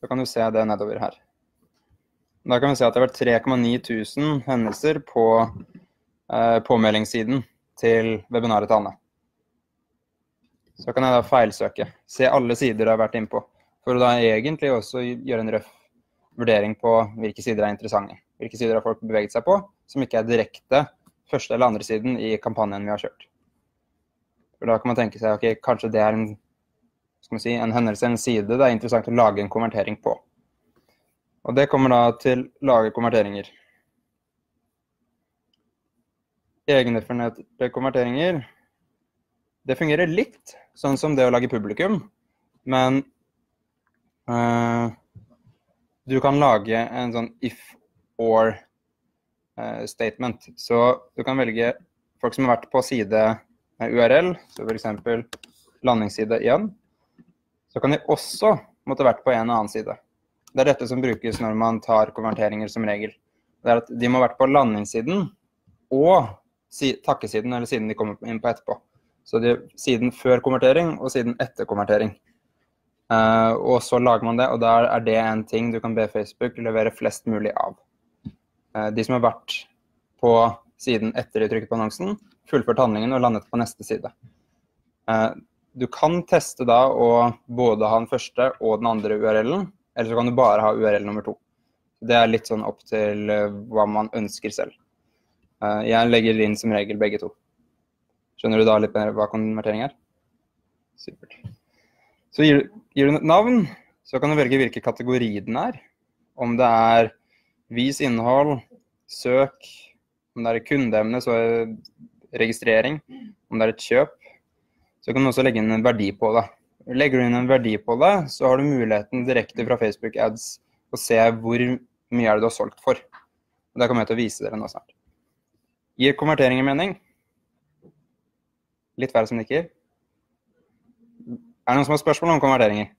Så kan du se det nedover her. Da kan vi se at det har vært 3,9 tusen hendelser på eh, påmeldingssiden til webinaret til Anne. Så kan jeg da feilsøke. Se alle sider du har vært innpå. For å da egentlig også gjøre en røff vurdering på hvilke sider er interessante. Hvilke sider har folk beveget seg på, som ikke er direkte første eller andre siden i kampanjen vi har kjørt. For da kan man tenke seg ok, kanskje det er en, si, en hendelse, en side det er interessant å lage en konvertering på. Og det kommer da til lage konverteringer. Egendefinerte konverteringer, det fungerer litt sånn som det å lage publikum, men eh, du kan lage en sånn if or eh, statement. Så du kan velge folk som har vært på side med URL, så f.eks. landingsside igjen. Så kan de også måtte vært på en annen side. Det er dette som brukes når man tar konverteringer som regel. Det er at De må ha vært på landingssiden og si, takkesiden, eller siden de kommer inn på etterpå. Så er siden før konvertering og siden etter konvertering. Uh, og så lager man det, og da er det en ting du kan be Facebook levere flest mulig av. Eh, de som har vært på siden etter de trykket på annonsen, fullført handlingen og landet på neste side. Eh, du kan teste da å både ha den første og den andre URL-en Eller så kan du bare ha URL nummer to. Det er litt sånn opp til eh, hva man ønsker selv. Jeg legger inn som regel begge to. Skjønner du da litt mer hva konvertering er? Supert. Så gir, gir du navn, så kan du velge hvilken kategori den er. Om det er vis innhold, søk, om det er et kundeemne, så er det registrering, om det er et kjøp. Så kan du også legge inn en verdi på det. Legger du inn en verdi på det, så har du muligheten direkte fra Facebook Ads å se hvor mye er det du har solgt for. Og Det kommer jeg til å vise dere nå snart. Gir konverteringer mening? Litt færre som nikker. Er det noen som har spørsmål om konverteringer?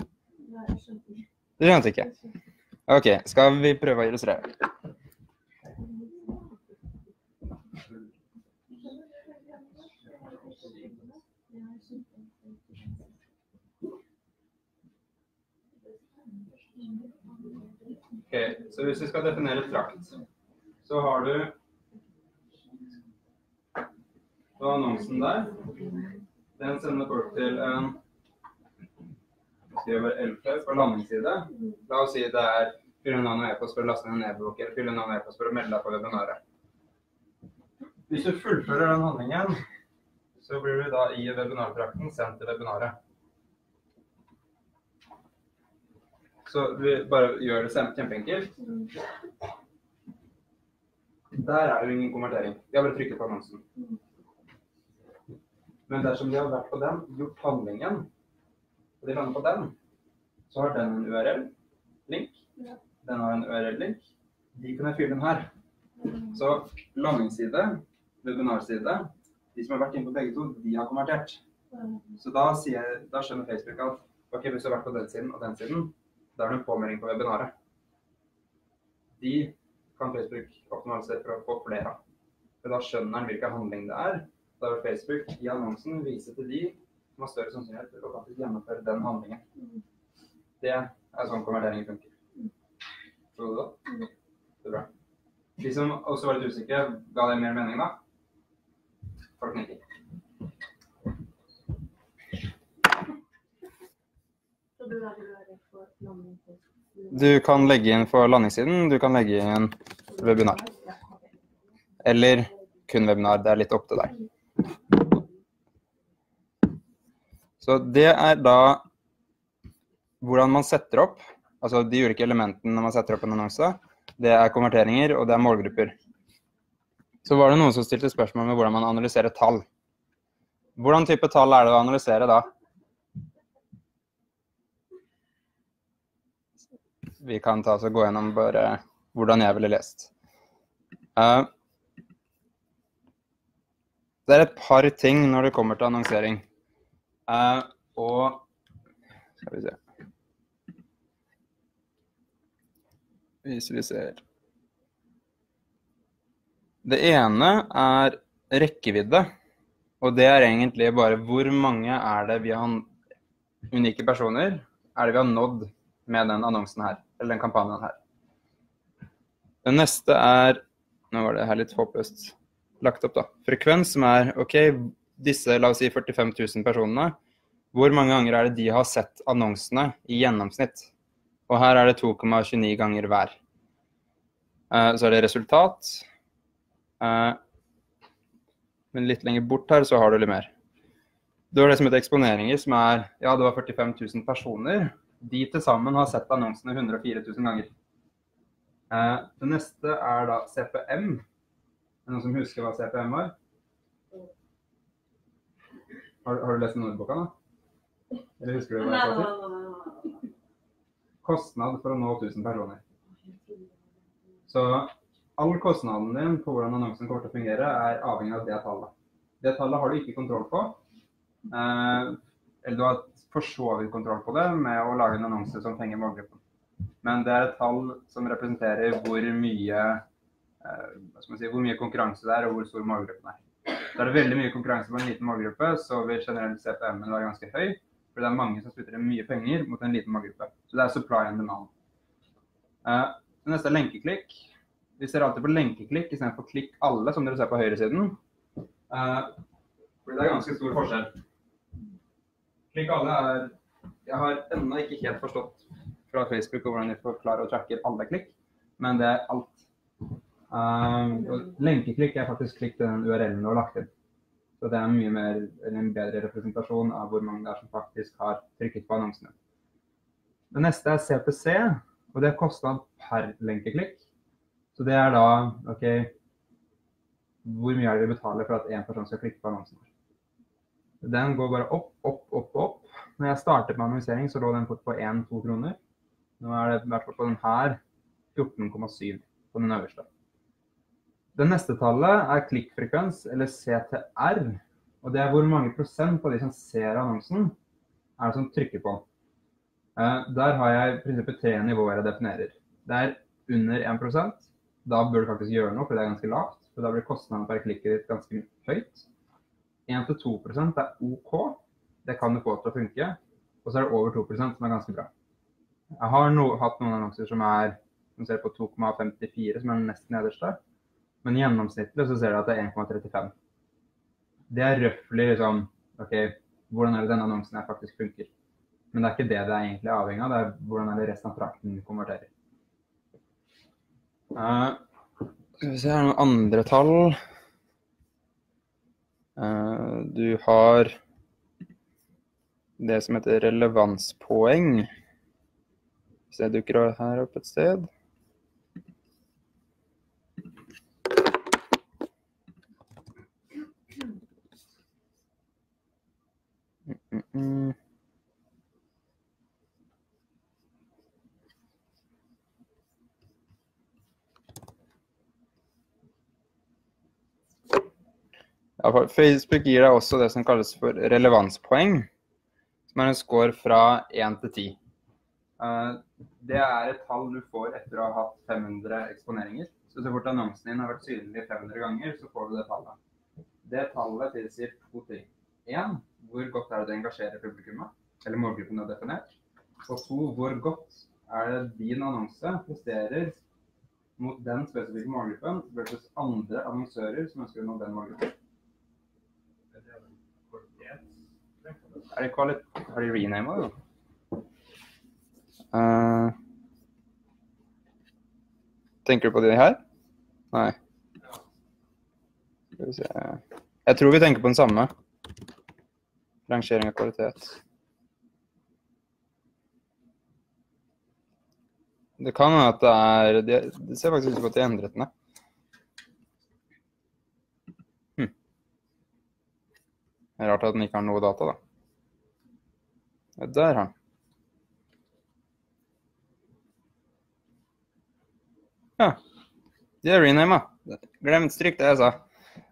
Nei, jeg skjønte ikke. Du skjønte ikke? OK, skal vi prøve å illustrere? Ok, Så hvis vi skal definere trakt, så har Du annonsen der. Den sender folk til en skriver LP på landingsside. La oss si det er fylle navn og e-post for å laste ned en e-bok, eller fylle navn og e-post for å melde deg på webinaret. Hvis du fullfører den handlingen, så blir du da i webinartrakten sendt til webinaret. Så vi bare gjør det kjempeenkelt. Der er det jo ingen konvertering. De har bare trykket på annonsen. Men dersom de har vært på den, gjort handlingen, og de lander på den, så har den en URL-link. Ja. Den har en URL-link. De kan jeg fylle den her. Så landingsside, webinarside, de som har vært inne på begge to, de har konvertert. Så da, sier da skjønner Facebook at ok, hvis du har vært på den siden og den siden, da er det en påmelding på webinaret. De kan Facebook optimalisere for å få flere av. For da skjønner han hvilken handling det er. Da vil Facebook i annonsen vise til de som har større sannsynlighet for å faktisk gjennomføre den handlingen. Det er sånn konvertering funker. Tror du det? Det er bra. De som også var litt usikre, ga det mer mening da? Folk nikker. Du kan legge inn for landingssiden, du kan legge inn webinar. Eller kun webinar. Det er litt opp til deg. Så det er da hvordan man setter opp, altså de ulike elementene når man setter opp en annonse. Det er konverteringer, og det er målgrupper. Så var det noen som stilte spørsmål med hvordan man analyserer tall. Hvordan type tall er det å analysere da? Vi kan ta oss og gå gjennom bare hvordan jeg ville lest. Uh, det er et par ting når det kommer til annonsering. Eh, og Skal vi se Hvis vi ser Det ene er rekkevidde. Og det er egentlig bare hvor mange er det vi har unike personer er det vi har nådd med den annonsen her, eller den kampanjen her. Det neste er Nå var det her litt håpløst lagt opp, da. Frekvens, som er OK, disse la oss si 45 000 personene. Hvor mange ganger er det de har sett annonsene i gjennomsnitt? Og her er det 2,29 ganger hver. Eh, Så er det resultat. Eh, Men litt lenger bort her så har du litt mer. Du har det som heter eksponeringer, som er Ja, det var 45 000 personer. De til sammen har sett annonsene 104 000 ganger. Eh, Det neste er da CPM. Er det noen som husker hva CPM var? Har, har du lest den ordboka, da? Eller husker du hva det heter? Kostnad for å nå 1000 personer. Så all kostnaden din på hvordan annonsen kommer til å fungere, er avhengig av det tallet. Det tallet har du ikke kontroll på. Eh, eller du har for så vidt kontroll på det med å lage en annonse som fenger målgruppen. Men det er et tall som representerer hvor mye, eh, si, hvor mye konkurranse det er, og hvor stor målgruppen er. Så er det veldig mye konkurranse på en liten målgruppe, så vil generelt CPM-en være ganske høy. For det er mange som spytter inn mye penger mot en liten målgruppe. Så det er supply and demand. Uh, neste er lenkeklikk. Vi ser alltid på lenkeklikk istedenfor klikk alle, som dere ser på høyresiden. Uh, fordi det er ganske stor forskjell. Klikk alle er Jeg har ennå ikke helt forstått fra Facebook og hvordan de forklarer og tracker alle klikk, men det er alt. Um, lenkeklikk er faktisk klikk til den URL-en du har lagt inn. Så det er mye mer, en bedre representasjon av hvor mange det er som faktisk har trykket på annonsene. Det neste er CPC, og det er kostnad per lenkeklikk. Så det er da OK, hvor mye er det vi betaler for at én person skal klikke på annonsen? Den går bare opp, opp, opp, opp. Når jeg startet med annonsering, så lå den fort på 1-2 kroner. Nå er det i hvert fall på den her 14,7 på den øverste. Det neste tallet er klikkfrekvens, eller CTR. Og det er hvor mange prosent av de som ser annonsen, er det som trykker på. Eh, Der har jeg i prinsippet tre nivåer jeg definerer. Det er under 1% Da bør du faktisk gjøre noe, for det er ganske lavt. For da blir kostnaden per klikket ditt ganske høyt. 1-2% er OK. Det kan du få til å funke. Og så er det over 2% som er ganske bra. Jeg har no, hatt noen annonser som er som ser på 2,54, som er den nest nederste. Men gjennomsnittlig så ser du at det er 1,35. Det er røftlig liksom OK, hvordan er det denne annonsen her faktisk funker? Men det er ikke det det er egentlig avhengig av, det er hvordan er det resten av trakten konverterer. Uh, skal vi se, er noen andre tall? Uh, du har det som heter relevanspoeng. Hvis det dukker her opp et sted. Mm. Ja, Facebook gir deg også det som kalles for relevanspoeng, som er en score fra 1 til 10. Eh, Det er et tall du får etter å ha hatt 500 eksponeringer. Så så fort annonsen din har vært synlig 500 ganger, så får du det tallet. Det tallet tilsier to ting. Én, hvor godt er det du engasjerer publikummet, eller målgruppen har definert. Og to, hvor godt er det din annonse presterer mot den spesifikke målgruppen versus andre annonsører som ønsker å nå den målgruppen. Er det kvalit... Har de renama det? Uh, tenker du på de her? Nei. Skal vi se Jeg tror vi tenker på den samme. Rangering av kvalitet. Det kan hende at det er de, Det ser faktisk ut som at de endret den. Hm. Det er rart at den ikke har noe data, da. Der har den. Ja. De er renama. Glemt stryk det jeg sa.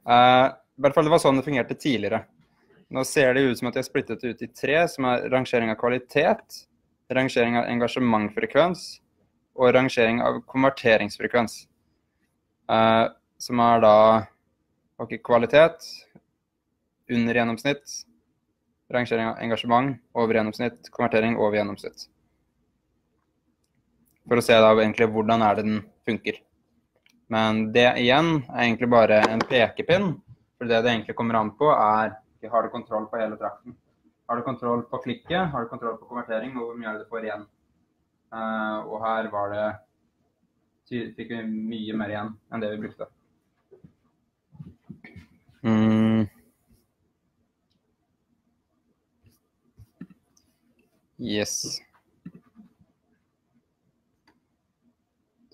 Uh, I hvert fall det var sånn det fungerte tidligere. Nå ser det ut som at de har splittet det ut i tre, som er rangering av kvalitet, rangering av engasjementfrekvens og rangering av konverteringsfrekvens. Eh, som er da ok, kvalitet under gjennomsnitt, rangering av engasjement over gjennomsnitt, konvertering over gjennomsnitt. For å se da egentlig hvordan er det den funker. Men det igjen er egentlig bare en pekepinn. For det det egentlig kommer an på, er har du kontroll på hele trakten. Har du kontroll på klikket, har du kontroll på konvertering, og hvor mye er det du får igjen. Uh, og her var det fikk vi mye mer igjen enn det vi brukte. Mm. Yes.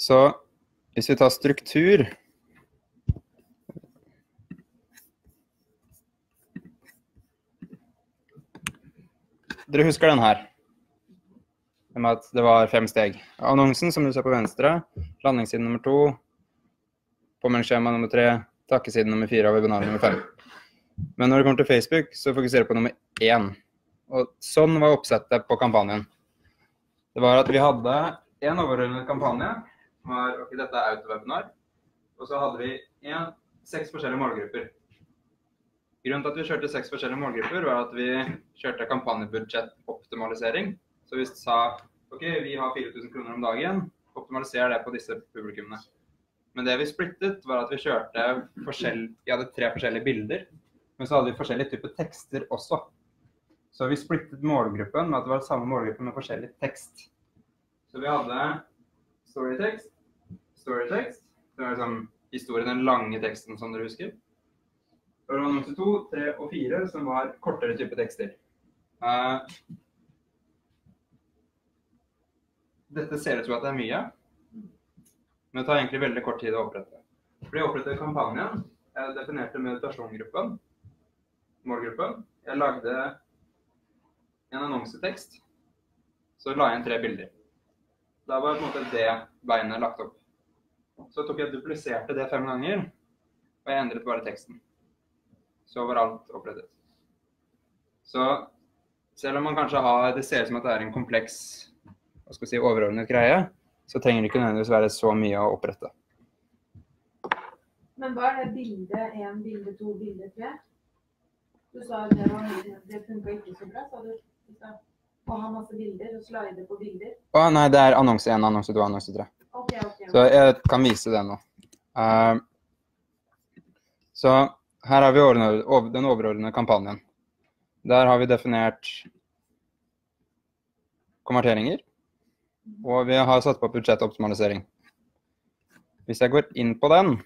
Så hvis vi tar struktur Dere husker den her? Med at det var fem steg. Annonsen, som du ser på venstre. Landingsside nummer to. Påmeldingsskjema nummer tre. Takkeside nummer fire og webinar nummer fem. Men når det kommer til Facebook, så fokuserer vi på nummer én. Og sånn var oppsettet på kampanjen. Det var at vi hadde en overordnet kampanje. som var, ok, Dette er autowebinar. Og så hadde vi en, seks forskjellige målgrupper. Grunnen til at vi kjørte seks forskjellige målgrupper, var at vi kjørte kampanjebudsjettoptimalisering. Så vi sa ok, vi har 4000 kroner om dagen, optimaliser det på disse publikummene. Men det vi splittet, var at vi kjørte forskjell... Vi hadde tre forskjellige bilder, men så hadde vi forskjellige typer tekster også. Så vi splittet målgruppen med at det var samme målgruppe med forskjellig tekst. Så vi hadde storytekst, storytekst, det var liksom historien, den lange teksten som dere husker. Var annonse to, tre og fire, som var kortere type tekster. Uh, dette ser ut som at det er mye, men det tar egentlig veldig kort tid å opprette. For jeg opprettet kampanjen, jeg definerte meditasjongruppen, målgruppen. Jeg lagde en annonsetekst, så la jeg inn tre bilder. Da var på en måte det beinet lagt opp. Så tok jeg dupliserte det fem ganger, og jeg endret bare teksten. Så var alt opprettet. Så selv om man kanskje har Det ser ut som at det er en kompleks hva skal si, overordnet greie, så trenger det ikke nødvendigvis være så mye å opprette. Men hva er det bilde én, bilde to, bilde tre? Du sa at det, det funka ikke så bra, sa du. Å ha masse bilder og slide på bilder. Å nei, det er annonse 1, annonse 2, annonse 3. okay, okay. Så jeg kan vise det nå. Uh, så her har vi den overordnede kampanjen. Der har vi definert konverteringer, og vi har satt på budsjettoptimalisering. Hvis jeg går inn på den,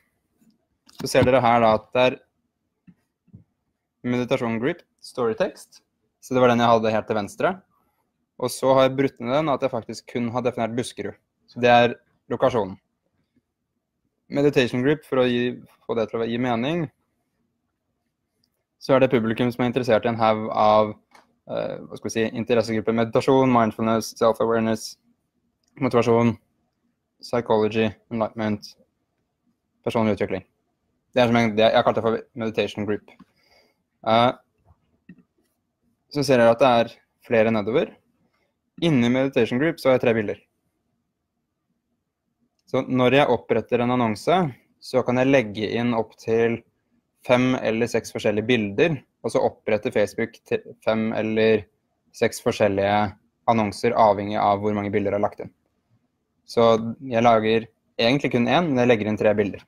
så ser dere her at det er meditasjon grip, storytext, så det var den jeg hadde helt til venstre. Og så har jeg brutt ned den at jeg faktisk kun har definert Buskerud. Så det er lokasjonen. Meditation grip, for å gi, få det til å gi mening, så er det publikum som er interessert i en haug av uh, hva skal vi si, interessegrupper. Meditasjon, mindfulness, self-awareness, motivasjon, psychology, enlightenment, personlig utvikling. Det er som en, det, jeg kalte det for meditation group. Uh, så ser dere at det er flere nedover. Inni meditation group så har jeg tre bilder. Så når jeg oppretter en annonse, så kan jeg legge inn opptil fem eller seks forskjellige bilder, og så oppretter Facebook fem eller seks forskjellige annonser avhengig av hvor mange bilder jeg har lagt inn. Så jeg lager egentlig kun én, men jeg legger inn tre bilder.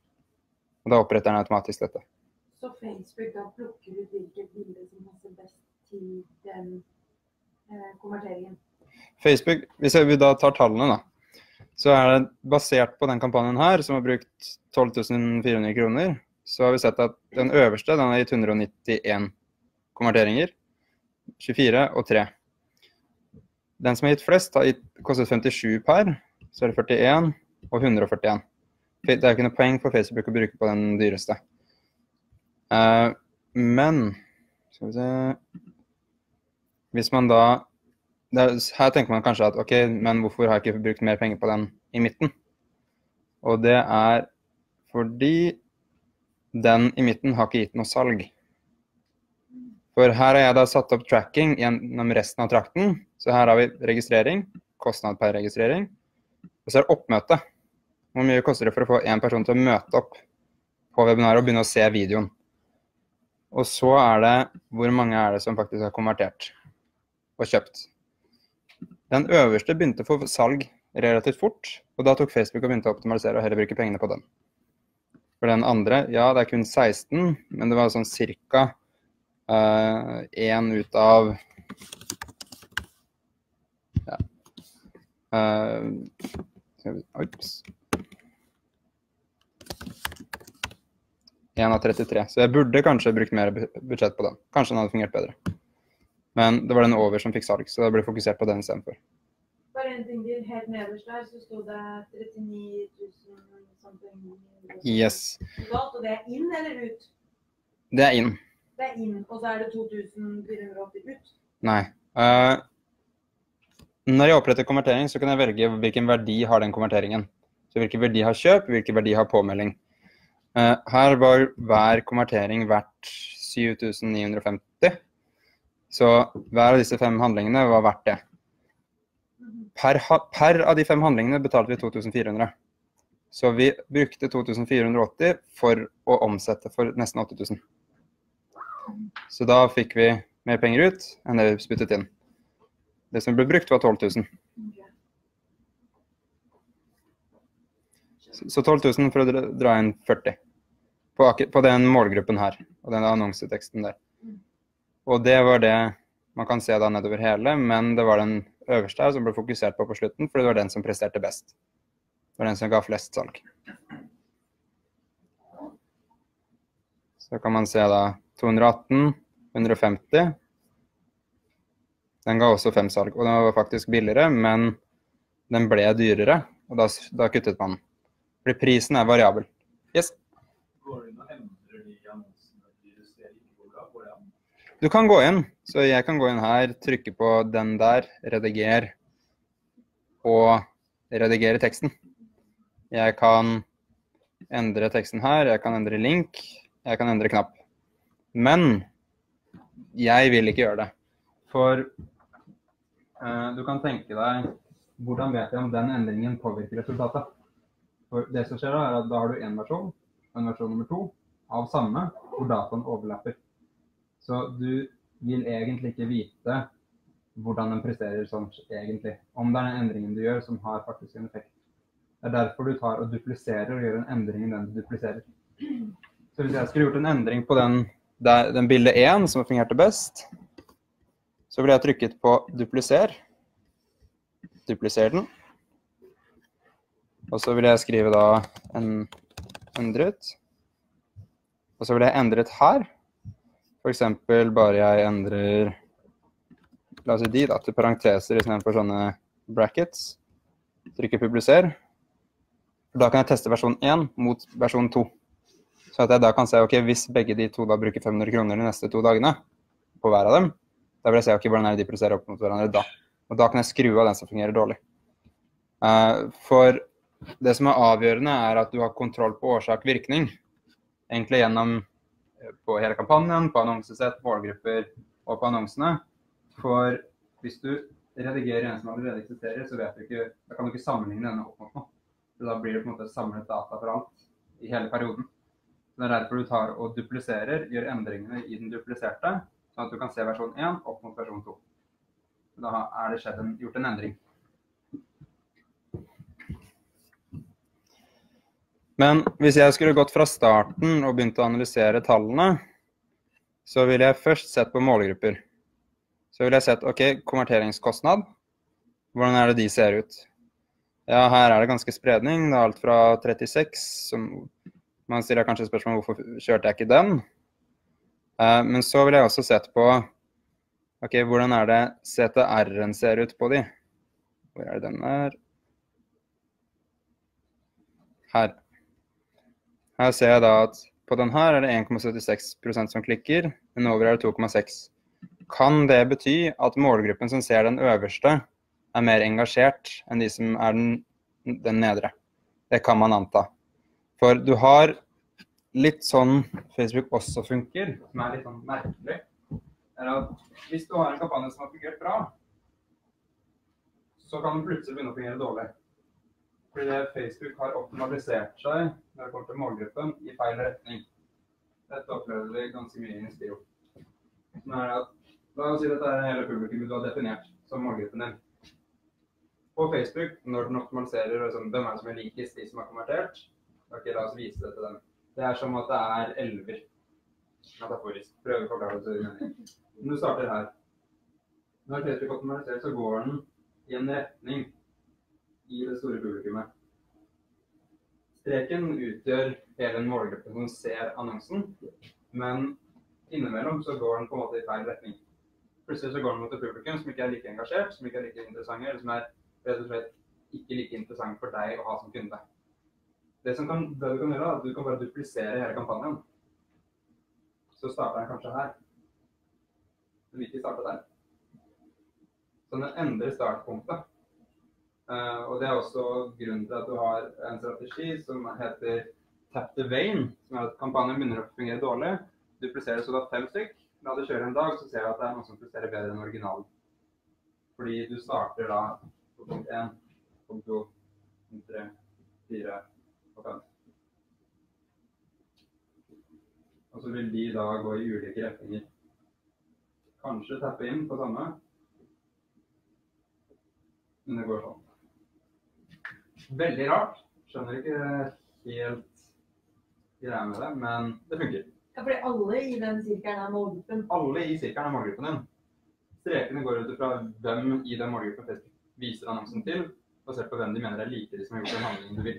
Og da oppretter den automatisk dette. Så Facebook da plukker ut hvilke bilder som passer best til den eh, konverteringen. Facebook, hvis vi da tar tallene, da, så er det basert på den kampanjen her, som har brukt 12 400 kroner, så har vi sett at den øverste den har gitt 191 konverteringer. 24 og 3. Den som har gitt flest, har gitt, kostet 57 per. Så er det 41 og 141. Det er jo ikke noe poeng for Facebook å bruke på den dyreste. Uh, men Skal vi se Hvis man da er, her tenker man kanskje at ok, men hvorfor har jeg ikke brukt mer penger på den i midten? Og det er fordi den i midten har ikke gitt noe salg. For her har jeg da satt opp tracking gjennom resten av trakten. Så her har vi registrering, kostnad per registrering. Og så er det oppmøte. Hvor mye koster det for å få én person til å møte opp på webinaret og begynne å se videoen? Og så er det hvor mange er det som faktisk har konvertert og kjøpt. Den øverste begynte å få salg relativt fort, og da tok Facebook og begynte å optimalisere og heller bruke pengene på den. For den andre, ja, det er kun 16, men det var sånn cirka én ut av ja. uh, skal Ops. 1 av 33. Så jeg burde kanskje brukt mer budsjett på den. Kanskje den hadde fungert bedre. Men det var den over som fikk salg, så da ble fokusert på den istedenfor. Bare en ting til. Helt nederst der så sto det 39 000 something. Yes. Og det er inn eller ut? Det er inn. Det er inn, og så er det 2480 ut. Nei. Uh, når jeg oppretter konvertering, så kan jeg velge hvilken verdi har den konverteringen. Så hvilken verdi har kjøp, hvilken verdi har påmelding. Uh, her var hver konvertering verdt 7950. Så hver av disse fem handlingene var verdt det. Per, per av de fem handlingene betalte vi 2400. Så vi brukte 2480 for å omsette for nesten 8000. Så da fikk vi mer penger ut enn det vi spyttet inn. Det som ble brukt, var 12 000. Så- Så 12 000 for å dra- inn 40 på, på den målgruppen her, og den annonseteksten der. Og det var det man kan se da nedover hele, men det var den øverste som ble fokusert på på slutten, fordi det var den som presterte best. Det var den som ga flest salg. Så kan man se da 218, 150. Den ga også fem salg, og den var faktisk billigere, men den ble dyrere, og da, da kuttet man. Fordi prisen er variabel. Yes. Går det inn og endrer de annonsene de justerer ikke hvor bra? Går det an? Du kan gå inn, så jeg kan gå inn her, trykke på den der, rediger, og redigere teksten. Jeg kan endre teksten her, jeg kan endre link, jeg kan endre knapp. Men jeg vil ikke gjøre det. For eh, du kan tenke deg hvordan vet jeg om den endringen påvirker resultatet? For det som skjer da, er at da har du én versjon en versjon nummer to av samme, hvor dataen overlapper. Så du vil egentlig ikke vite hvordan den presterer sånn egentlig. Om det er den endringen du gjør som har faktisk en effekt. Det er derfor du tar og dupliserer og gjør en endring i den du dupliserer. Så hvis jeg skulle gjort en endring på den, der, den bilde 1 som fungerte best, så ville jeg trykket på dupliser. Dupliser den. Og så vil jeg skrive da en endret. Og så vil jeg endret her. Eksempel bare jeg endrer La oss si de, da, til parenteser istedenfor sånne brackets. Trykker publiser. Da kan jeg teste versjon 1 mot versjon 2. Så at jeg da kan se ok, hvis begge de to da bruker 500 kroner de neste to dagene på hver av dem, da vil jeg se ok, hvordan er det de produserer opp mot hverandre da. Og da kan jeg skru av den som fungerer dårlig. Uh, for det som er avgjørende, er at du har kontroll på årsak-virkning. Egentlig gjennom på hele kampanjen, på annonsesett, målgrupper og på annonsene. For hvis du redigerer en som allerede eksisterer, så vet du ikke, da kan du ikke sammenligne denne opp mot noe. Så da blir det på en måte samlet data for alt i hele perioden. Det er derfor du tar og dupliserer, gjør endringene i den dupliserte, sånn at du kan se versjon 1 opp mot versjon 2. Da er det en, gjort en endring. Men hvis jeg skulle gått fra starten og begynt å analysere tallene, så ville jeg først sett på målgrupper. Så ville jeg sett ok, konverteringskostnad. Hvordan er det de ser ut? Ja, her er det ganske spredning. Det er alt fra 36, som man stiller kanskje spørsmål hvorfor kjørte jeg ikke den. Eh, men så ville jeg også sett på ok, hvordan er det CTR-en ser ut på de. Hvor er det den er? Her. Her ser jeg da at på den her er det 1,76% som klikker, men over er det 2,6. Kan det bety at målgruppen som ser den øverste, er mer engasjert enn de som er den, den nedre? Det kan man anta. For du har litt sånn Facebook også funker, som er litt sånn merkelig. er at Hvis du har en kampanje som har fungert bra, så kan den plutselig begynne å fungere dårlig. Fordi Facebook har optimalisert seg når det kommer til målgruppen i feil retning. Dette opplever vi ganske mye i Inspiro. Er at, La oss si dette er hele publikummet du har definert som målgruppen din. På Facebook, når den optimaliserer liksom, hvem er som er likest de som har konvertert, ok, la oss vise det til dem. Det er som at det er elver. Metaforisk. Prøver å forklare det til mening. Men du starter her Når Facebook optimaliserer, så går den i en retning i det store publikummet. Streken utgjør hele den målgruppen som ser annonsen, men innimellom så går den på en måte i feil retning. Plutselig så går den mot et publikum som ikke er like engasjert, som ikke er like interessante, eller som er rett og slett ikke like interessant for deg å ha som kunde. Det, som kan, det du kan gjøre, er at du kan bare duplisere hele kampanjen. Så starter den kanskje her. Du vil ikke starte der. Så den endrer startpunktet. Uh, og Det er også grunnen til at du har en strategi som heter tap the vein, som er at kampanjen begynner å fungere dårlig. Dupliserer så da fem stykk. La det kjøre en dag, så ser du at det er noe som presterer bedre enn originalen. Fordi du starter da på punkt én, punkt to, punkt 3, 4 og fem. Og så vil de da gå i ulike retninger. Kanskje tappe inn på samme, men det går sånn. Veldig rart. Skjønner ikke helt greia med det, men det funker. Ja, fordi alle i den sirkelen er målgruppen. Alle i sirkelen er målgruppen din. Strekene går ut fra hvem i den målgruppen Facebook viser annonsen til, basert på hvem de mener er likere som har gjort den handlingen du vil.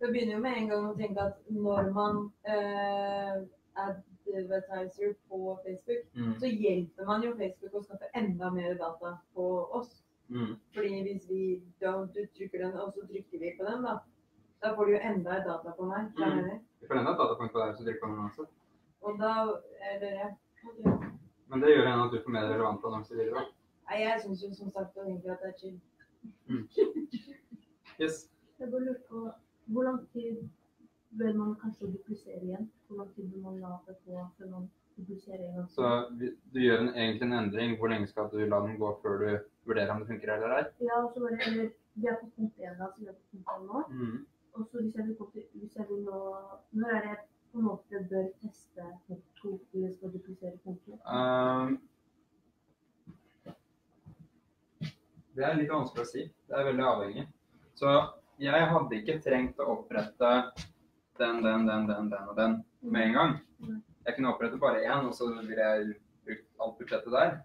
Jeg begynner jo med en gang å tenke at når man eh, advertiser på Facebook, Mm. så hjelper man jo Facebook å skaffe enda mer data på oss. Mm. Fordi hvis vi da du trykker den, og så trykker vi på den, da, da får du jo enda et data på meg. Mm. Vi får enda et datapunkt på deg hvis du trykker på den annonsen. Og da Eller ja. Ok. Men det gjør igjen at du får mer relevante annonser videre. Nei, jeg syns jo som sagt egentlig at det er chill. Yes. Jeg bare lurer på hvor lang tid bør man kanskje duplisere igjen? Hvor lang tid bør man la det gå før man? Så du gjør en, egentlig en endring. Hvor lenge skal du la den gå før du vurderer om det funker eller ei? Ja, og så var det vi er på punkt én, da, så vi er på punkt én nå. Mm. Og så hvis jeg vil gå til Hvis jeg vil nå Når er det på en måte bør teste punkt to eller skal duplisere punkt to? Um, det er litt vanskelig å si. Det er veldig avhengig. Så jeg hadde ikke trengt å opprette den, den, den, den, den og den med en gang. Jeg kunne opprette bare én, og så ville jeg brukt alt budsjettet der.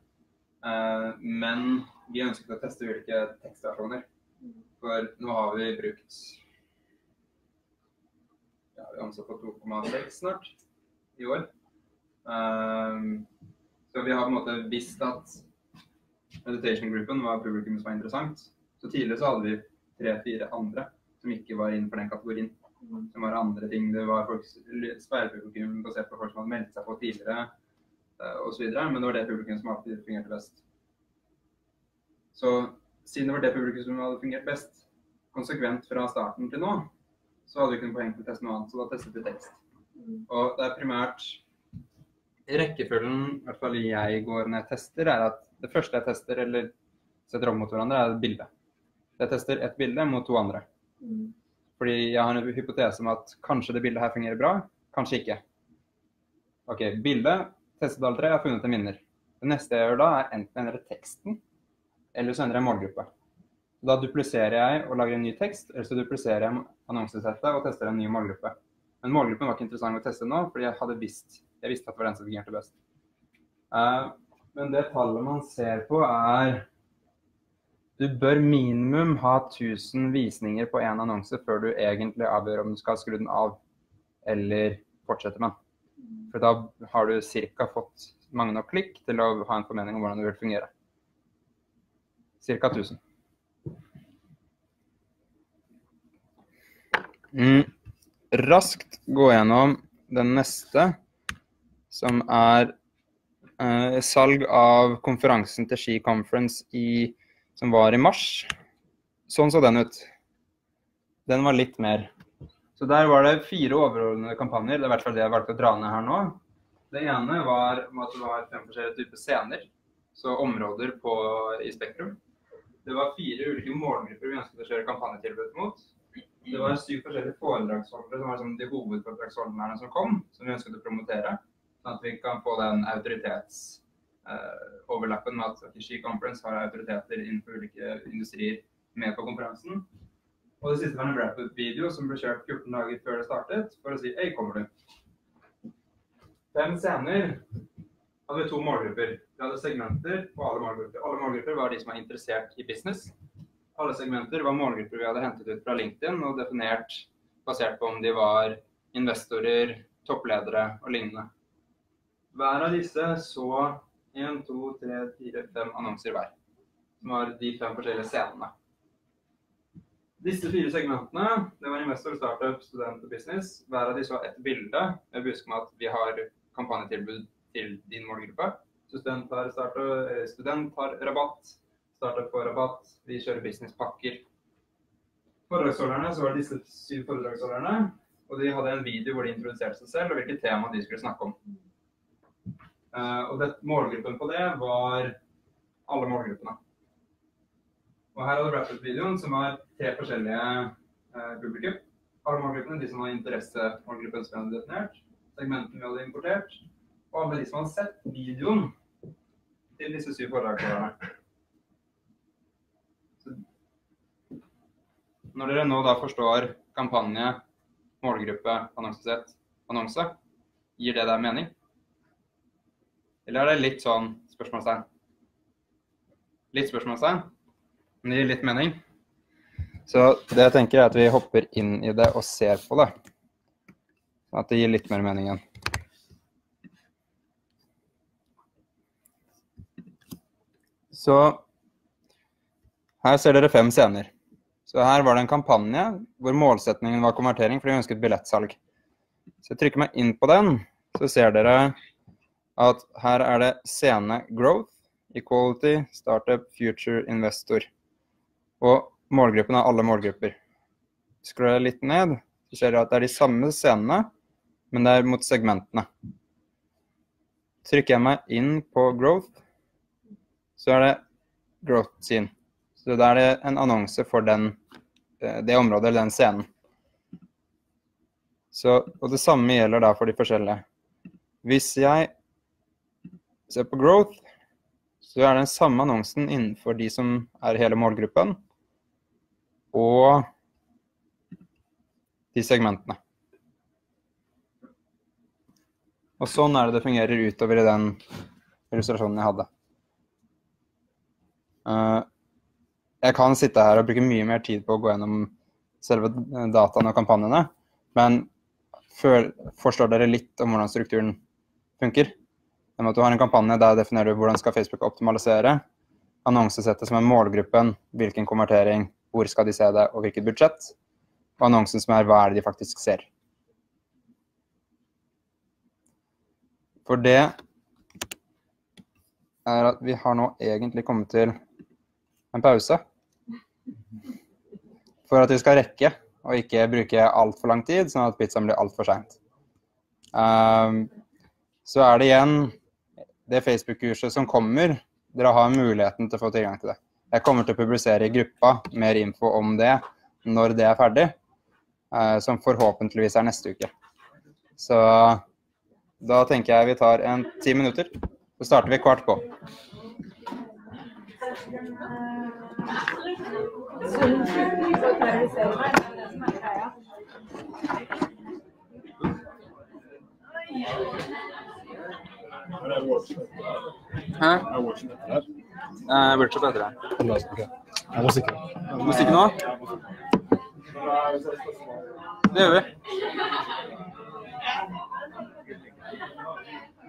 Uh, men vi ønsket å teste ulike tekstversjoner. For nå har vi brukt ja, Vi har omsatt på 2,6 snart i år. Um, så vi har på en måte visst at meditation-gruppen var publikum som var interessant. Så tidligere så hadde vi tre-fire andre som ikke var innenfor den kategorien. Som var andre ting. Det var sperrepublikum basert på folk som hadde meldt seg på tidligere uh, osv. Men det var det publikum som alltid fungerte best. Så siden det var det publikum som hadde fungert best konsekvent fra starten til nå, så hadde vi ikke noe poeng til å teste noe annet, så da testet vi tekst. Og det er primært rekkefølgen hvert fall jeg går når jeg tester, er at det første jeg tester eller setter opp mot hverandre, er et bilde. Jeg tester ett bilde mot to andre. Mm. Fordi jeg har en hypotese om at kanskje det bildet her fungerer bra, kanskje ikke. OK, bildet testet alle tre, jeg har funnet en vinner. Det neste jeg gjør da, er enten endre teksten, eller så endrer jeg målgruppe. Da dupliserer jeg og lager en ny tekst, eller så dupliserer jeg annonsesettet og tester en ny målgruppe. Men målgruppen var ikke interessant å teste nå, fordi jeg hadde visst jeg visste at det var den som fungerte best. Uh, men det tallet man ser på, er Du bør minimum ha 1000 visninger på én annonse før du egentlig avgjør om du skal skru den av eller fortsette med den. For da har du ca. fått mange nok klikk til å ha en formening om hvordan det vil fungere. Ca. 1000. Mm. Raskt gå gjennom den neste som er eh, salg av konferansen til Ski Conference i, som var i mars. Sånn så den ut. Den var litt mer. Så der var det fire overordnede kampanjer. Det er i hvert fall det jeg valgte å dra ned her nå. Det ene var at det var fem forskjellige typer scener, så områder på, i Spektrum. Det var fire ulike målgrupper vi ønsket å kjøre kampanjetilbud mot. Det var syv forskjellige foredragsholdere som var sånn de hovedforedragsholderne som kom, som vi ønsket å promotere. Sånn at vi kan få den autoritetsoverlappen med at Ski Conference har autoriteter innenfor ulike industrier med på konferansen. Og det siste var en wrap-up-video som ble kjørt 14 dager før det startet, for å si Hei, kommer du? Fem scener hadde vi to målgrupper. Vi hadde segmenter på alle målgrupper. Alle målgrupper var de som var interessert i business. Alle segmenter var målgrupper vi hadde hentet ut fra LinkedIn og definert basert på om de var investorer, toppledere og lignende. Hver av disse så 1, 2, 3, 4, 5 annonser hver. Som var de fem forskjellige scenene. Disse fire segmentene, det var investor, startup, student og business. Hver av de så ett bilde med budskap om at vi har kampanjetilbud til din målgruppe. Student har, startup, eh, student har rabatt, startup får rabatt, vi kjører businesspakker. Foredragsholderne, så var disse syv foredragsholderne. Og de hadde en video hvor de introduserte seg selv og hvilket tema de skulle snakke om. Eh, og det, målgruppen på det var alle målgruppene. Og her hadde wrap-up-videoen som var tre forskjellige eh, publikum. Alle målgruppene, de som hadde interessemålgruppen som vi hadde definert, segmentene vi hadde importert, og alle de som hadde sett videoen til disse syv foredragsholderne. Når dere nå da forstår kampanje, målgruppe, annonsesett, annonse, gir det deg mening? Eller er det litt sånn spørsmålstegn? litt spørsmålstegn. Men det gir litt mening. Så det jeg tenker er at vi hopper inn i det og ser på det. Sånn at det gir litt mer mening igjen. Så her ser dere fem scener. Så her var det en kampanje hvor målsetningen var konvertering fordi vi ønsket billettsalg. Så jeg trykker meg inn på den, så ser dere at her er det scene growth, equality, startup, future, investor. Og målgruppen er alle målgrupper. Scroller jeg litt ned, så ser dere at det er de samme scenene, men det er mot segmentene. Trykker jeg meg inn på growth, så er det growth scene. Så da er det en annonse for den, eh, det området eller den scenen. Så, og det samme gjelder da for de forskjellige. Hvis jeg ser på growth, så er den samme annonsen innenfor de som er hele målgruppen, og de segmentene. Og sånn er det det fungerer utover i den illustrasjonen jeg hadde. Eh, jeg kan sitte her og bruke mye mer tid på å gå gjennom selve dataene og kampanjene, men forstår dere litt om hvordan strukturen funker? Med at du har en kampanje der definerer du hvordan skal Facebook optimalisere. Annonsesettet som er målgruppen, hvilken konvertering, hvor skal de se det, og hvilket budsjett. Og annonsen som er hva er det de faktisk ser. For det er at vi har nå egentlig kommet til en pause. For at vi skal rekke og ikke bruke altfor lang tid, sånn at pizzaen blir altfor seint. Um, så er det igjen det Facebook-kurset som kommer. Dere har muligheten til å få tilgang til det. Jeg kommer til å publisere i gruppa mer info om det når det er ferdig, uh, som forhåpentligvis er neste uke. Så da tenker jeg vi tar en ti minutter. Så starter vi kvart på. Hæ? Eh, workshop heter det. Jeg var sikker. Musikk nå? Det gjør vi.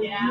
Yeah.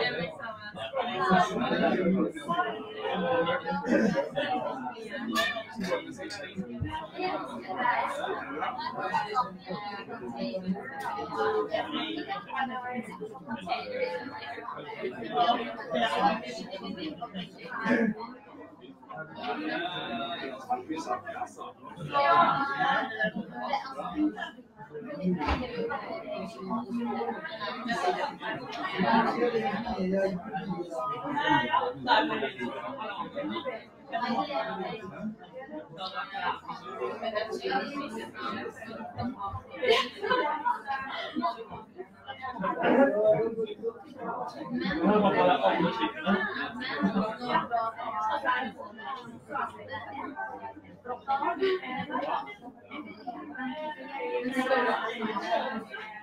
Yemek sağlık. Yeah. Thank you. Men har bara andra stycken.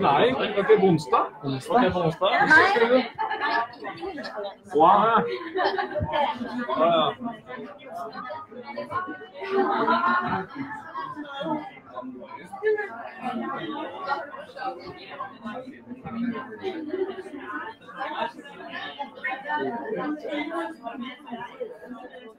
Nei, var ikke på onsdag? Onsdag? ikke på onsdag? Wow. Ja, ja.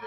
Vi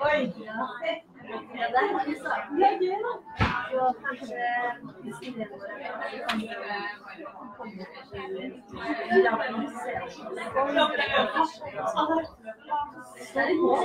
Oi. Med deg i er da. Så kanskje hvis ideen vår er bra, så kan komme til ja, men se. Så er det mål.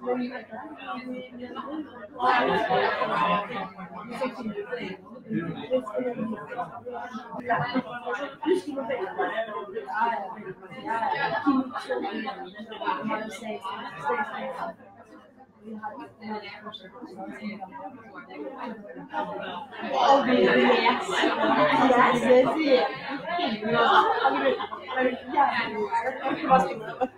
Da sa du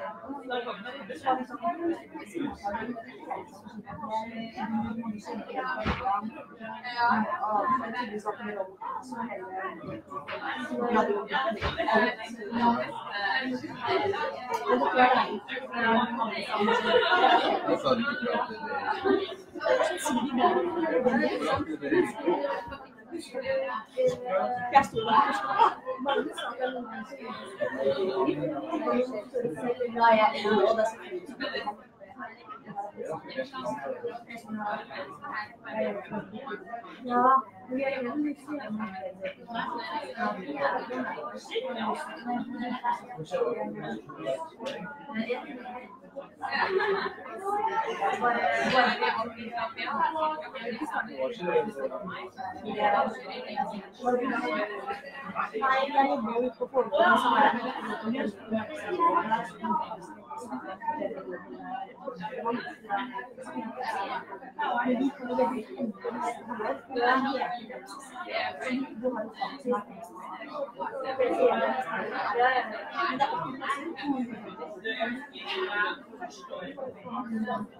Ja, jeg er enig, og det er selvfølgelig Ja, vi er enige. Nei, jeg jobber jo på Folkene, som er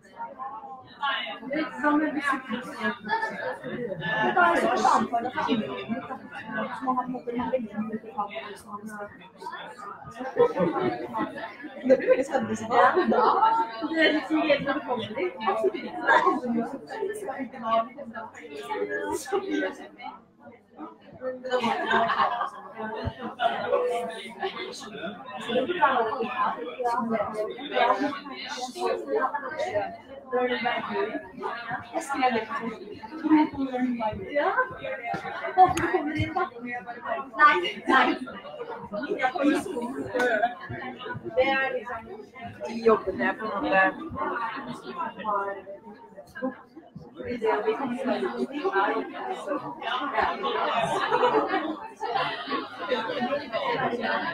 Det blir veldig spennende. Ja. Det er litt sikkert når det kommer dit. Det er liksom de jobbene jeg på en måte har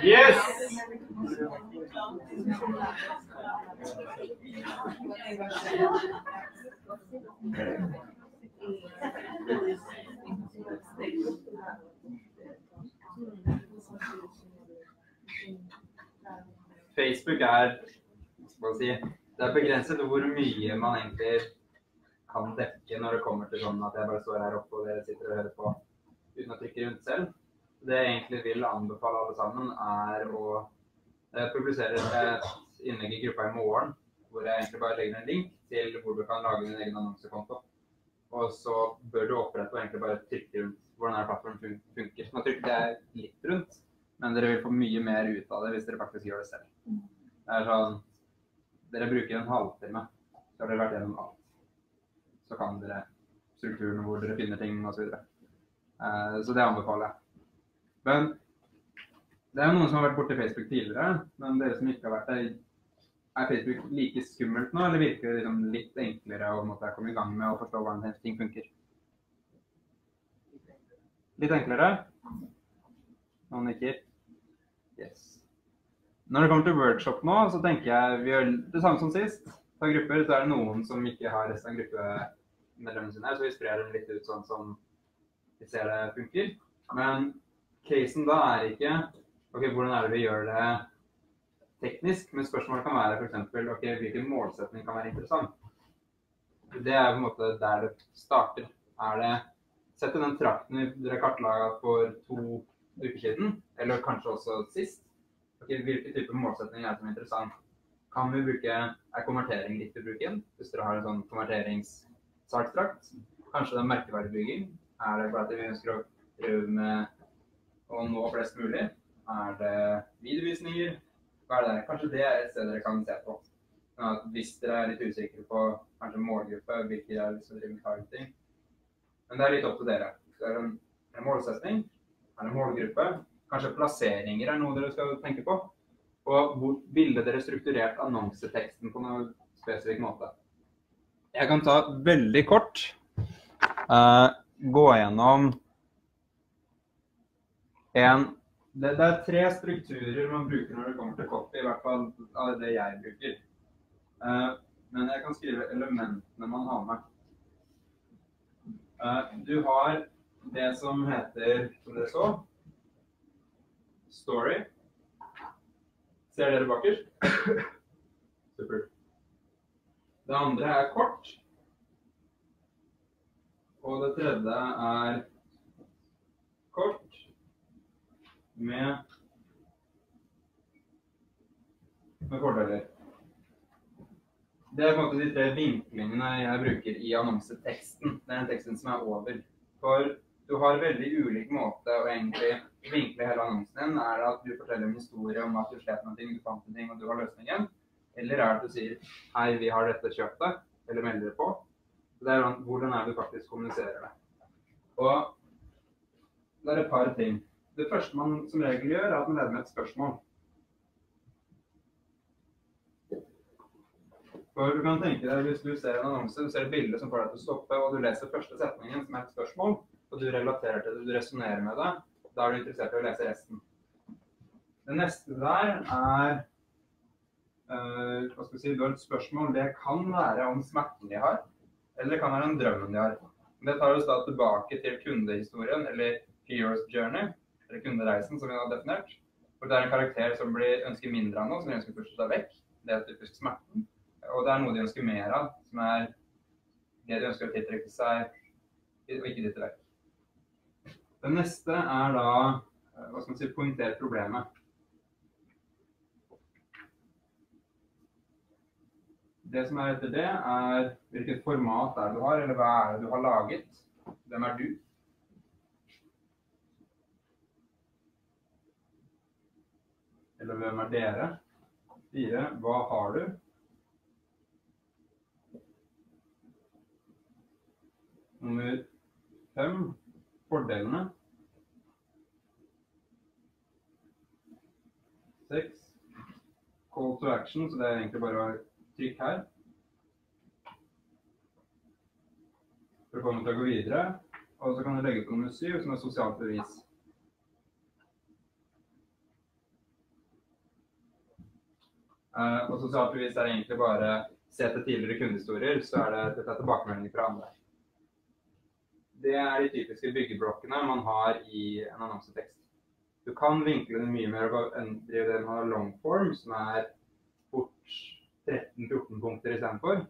Yes! Facebook er hva skal man si, det er begrenset hvor mye man egentlig kan dekke når det kommer til sånn at jeg bare står her oppe og dere sitter og hører på uten å trykke rundt selv. Det jeg egentlig vil anbefale alle sammen, er å eh, publisere et innlegg i gruppa i morgen hvor jeg egentlig bare legger en link til hvor du kan lage din egen annonsekonto. Og så bør du opprette og egentlig bare trykke rundt hvordan er plattformen fun funker. Nå trykker jeg litt rundt, men dere vil få mye mer ut av det hvis dere faktisk gjør det selv. Det er sånn Dere bruker en halvtime, så har dere vært gjennom alt. Så kan dere strukturen hvor dere finner ting osv. Så. Eh, så det anbefaler jeg. Men det er jo noen som har vært borti Facebook tidligere, men dere som ikke har vært der, Er Facebook like skummelt nå, eller virker det liksom litt enklere å måtte komme i gang med å forstå hvordan ting funker? Litt enklere? Noen nikker? Yes. Når det kommer til workshop nå, så tenker jeg vi gjør det samme som sist. Ta grupper, så er det noen som ikke har resten av gruppemedlemmene sine, så vi sprer dem litt ut sånn som vi ser det funker. Men casen da er ikke ok, hvordan er det vi gjør det teknisk, men spørsmålet kan være f.eks. ok, hvilken målsetning kan være interessant. Det er på en måte der det starter. Er det Sett i den trakten dere kartla for to uker siden, eller kanskje også sist. Ok, hvilke typer målsetninger er det som er interessant? Kan vi bruke, Er konvertering riktig bruken? Hvis dere har en sånn konverteringssalgstrakt? Kanskje det er merkevarebygging? Er det fordi vi ønsker å prøve med å nå flest mulig? Er det videovisninger? Hva er det? Kanskje det er et sted dere kan se på. At hvis dere er litt usikre på kanskje målgruppe, hvilke dere har lyst til å med targeting. Men det er litt opp til dere. Er det en, målsetning, er det målgruppe, kanskje plasseringer er noe dere skal tenke på. Og hvor ville dere strukturert annonseteksten på noen spesifikk måte? Jeg kan ta veldig kort Uh, gå gjennom en det, det, er tre strukturer man bruker når det kommer til copy, i hvert fall av det jeg bruker. Uh, men jeg kan skrive elementene man har med. Uh, du har det som heter, som dere så, story. Ser dere bakerst? Supert. Det andre er kort. Og det tredje er kort med, med fordeler. Det er på en måte de tre vinklingene jeg bruker i annonseteksten. Den teksten som er over. For du har veldig ulik måte å egentlig vinkle hele annonsen din. Er det at du forteller en historie om at du slet med ting, du fant en ting og du har løsningen? Eller er det du sier hei, vi har dette kjøpet, eller melder på? Det er hvordan er du faktisk kommuniserer det. Og det er et par ting. Det første man som regel gjør, er at man leder med et spørsmål. For du kan tenke deg, Hvis du ser en annonse, du ser et bilde som får deg til å stoppe, og du leser første setningen som er et spørsmål, og du relaterer til det, du resonnerer med det, da er du interessert i å lese resten. Det neste der er hva skal vi si, Du har et spørsmål. Det kan være om smerten de har, eller det kan være om drømmen de har. Det tar oss da tilbake til kundehistorien, eller Heroes Journey, eller kundereisen, som vi har definert. For det er en karakter som blir ønsker mindre av noe, som de ønsker først å ta vekk. Det er typisk smerten. Og det er noe de ønsker mer av, som er det de ønsker å tiltrekke seg, og ikke dytte vekk. Det neste er da hva skal man si, poengtere problemet. Det som er etter det, er hvilket format er du har, eller hva er det du har laget. Hvem er du? Eller hvem er dere? Fire, hva har du? Nummer fem fordelene. Seks call to action, så det er egentlig bare å trykke her. For å komme til å gå videre. Og så kan du legge på nummer syv, som er sosialt bevis. Uh, og sosialt bevis er egentlig bare se til tidligere kundehistorier, så er det dette er tilbakemeldinger fra andre. Det er de typiske byggeblokkene man har i en annonsetekst. Du kan vinkle den mye mer drive det med long form, som er fort 13-14 punkter istedenfor.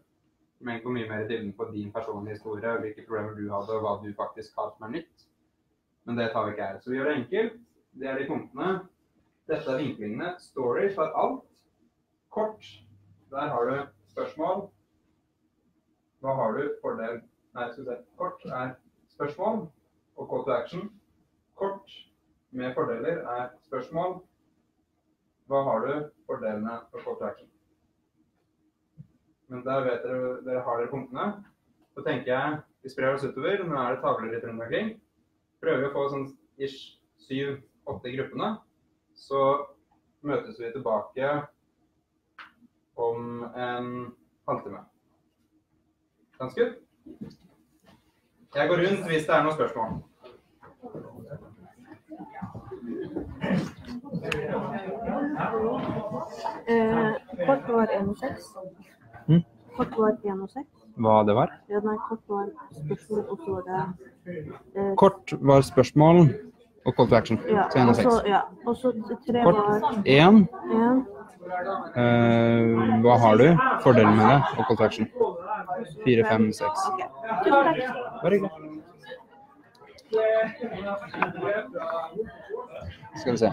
Egentlig går mye mer i dybden på din personlige historie, hvilke problemer du hadde, og hva du faktisk har som er nytt. Men det tar vi ikke her. Så vi gjør det enkelt. Det er de punktene. Dette er vinklingene. Story tar alt. Kort. Der har du spørsmål. Hva har du? Fordel Nei, skal vi se. Kort er spørsmål og call to action. Kort med fordeler er spørsmål. Hva har du? Fordelene og call to action. Men der vet dere, dere har dere punktene. Så tenker jeg vi sprer oss utover. Nå er det tavler litt rundt omkring. Prøver å få sånn ish syv-åtte gruppene. Så møtes vi tilbake om en halvtime. Ganske good? Jeg går rundt hvis det er noen spørsmål. Eh, kort var 1,6. Mm. Kort var 1,6. Hva det var? Ja, nei, kort var spørsmål, og så var det eh, Kort var spørsmål og call to action. Ja, Så en og seks. ja, og så tre Kort var én. 1, Eh, hva har du? Fordelen med det og call to action? Fire, fem, seks. Ok. Tusen takk. Bare hyggelig. Skal vi se.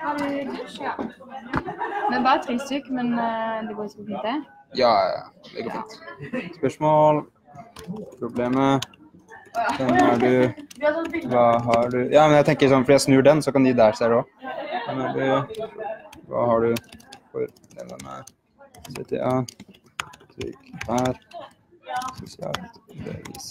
Har du dusj? Ja. Men bare tre stykker, men eh, det går så fint, det. Ja, ja, det går fint. Spørsmål? Problemet? Hvem er du? Hva har du? Ja, men jeg tenker sånn, for jeg snur den, så kan de der se det òg. Hvem er du? Hva har du for dilemma? CTA? Trykk her. Sosialt bevis.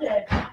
det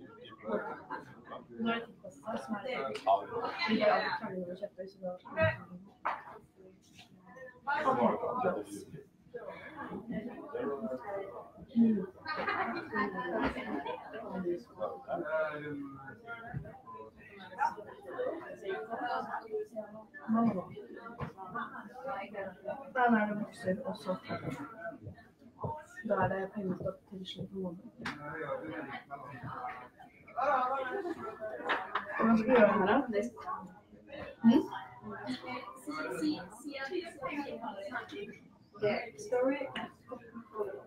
der. Er det vokser også. Da er det pengestopp til slutt på måneden. Hvordan skal vi gjøre det her, da?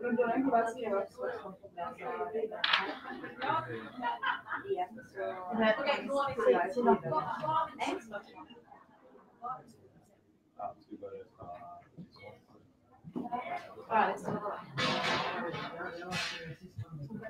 Men da er det bare å skrive et spørsmål på det. Skal vi ta to sånn over? Altså, egentlig så er jeg alltid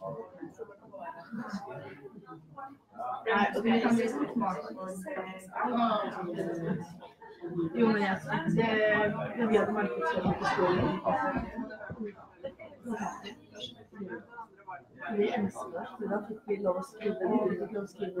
Jo, men jeg det, det vi hadde markedsføring på skolen. Vi elsket det, for da fikk vi lov å skrive. Vi fikk lov å skrive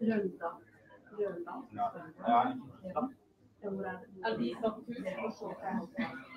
Rønda. Ja. Ja, Hvor er det? Er de satt ut og så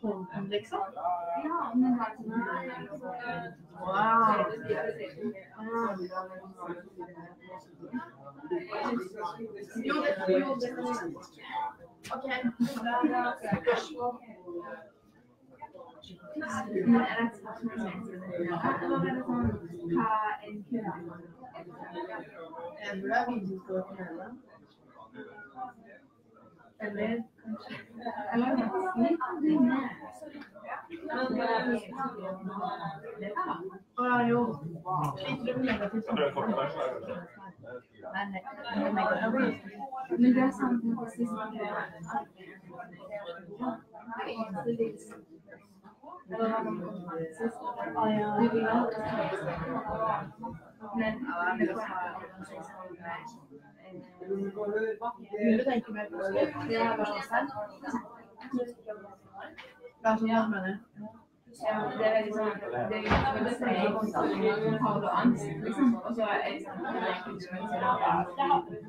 Hånden, liksom? Wow. Jo, det jo, det. Er sånn Jeg. Å ja, det er bare sånn. Jeg mener? Det er er konstant. Har du angst, liksom? Og så er det sånn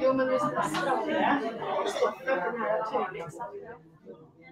Jo, men.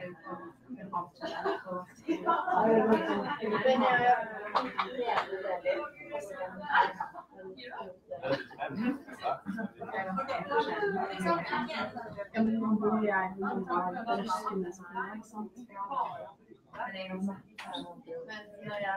Ja, men man bor jo med noen av røskene som er, ikke sant? Men jeg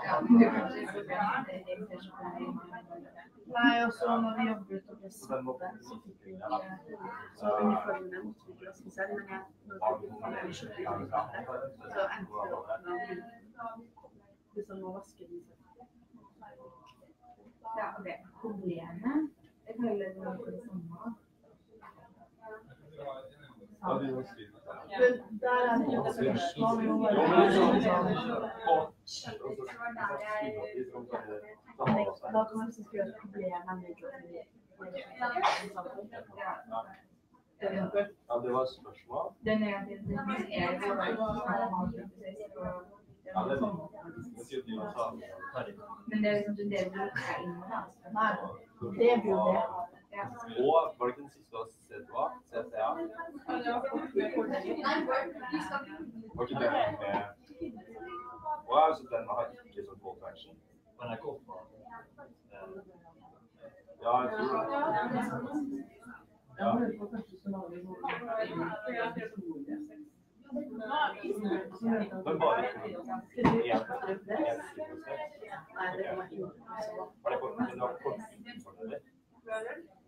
Ja. Nei, og så når vi jobbet og ble satte, så fikk vi ikke Så uniformene måtte vi selv, men jeg når vi fikk vi så endte det opp med å liksom må vaske den selv. Ja, det Problemet Jeg føler det var det samme. Men der er det jo et spørsmål jo bare Da kan man liksom skrive at problemet er negativt. Ja, det var et spørsmål. Den er Ja, det, det. Men det er liksom det du er inne Nei, det burde jeg. Og var det ikke den siste du har sett var? CCA? Var ikke det med Wow, så den har ikke sånn call to action? Men jeg kom på Ja, jeg tror det. Ja. Men bare én én Nei, det kan jeg ikke. Var det kort?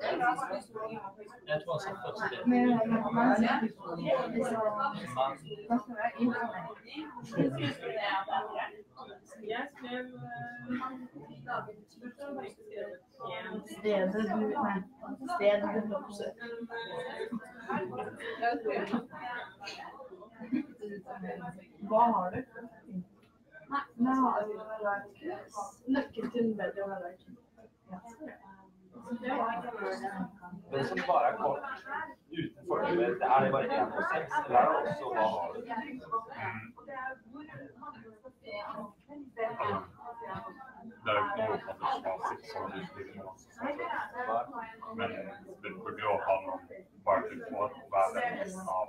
Jeg tror han sa først det. Men man ser det så Hva skal være internett? Stedet du Nei, stedet du vil. Hva har du? Nei, jeg har Nøkkel til bedre hverdag. Den som bare er kort uten fordel, er det bare én seks, eller er det også hva har du? Det er jo på en måte fasit som skriver. Men det burde jo ha noen bare til av det du har.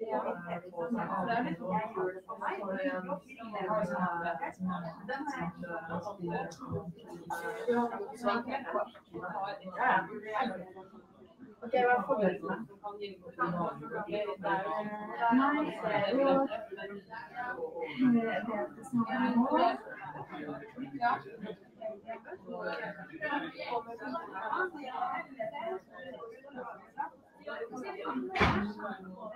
Ok, hva er fordelene? Nei, det det at det snakker om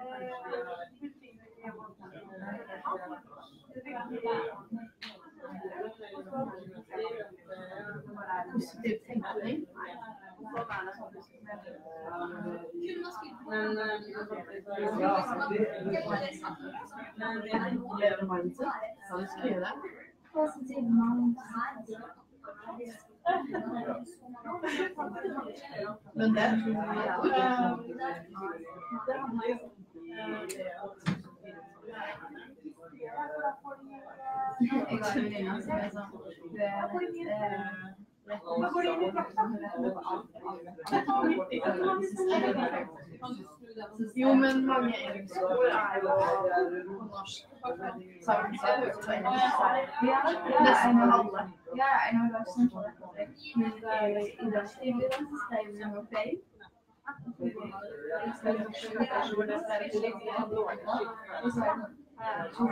Positiv tenkning? Bedre mindset? Não deve. Não deve Jo, men mange engelskord er jo på norsk. På engelsk. Ja, Nesten alle. Jeg tror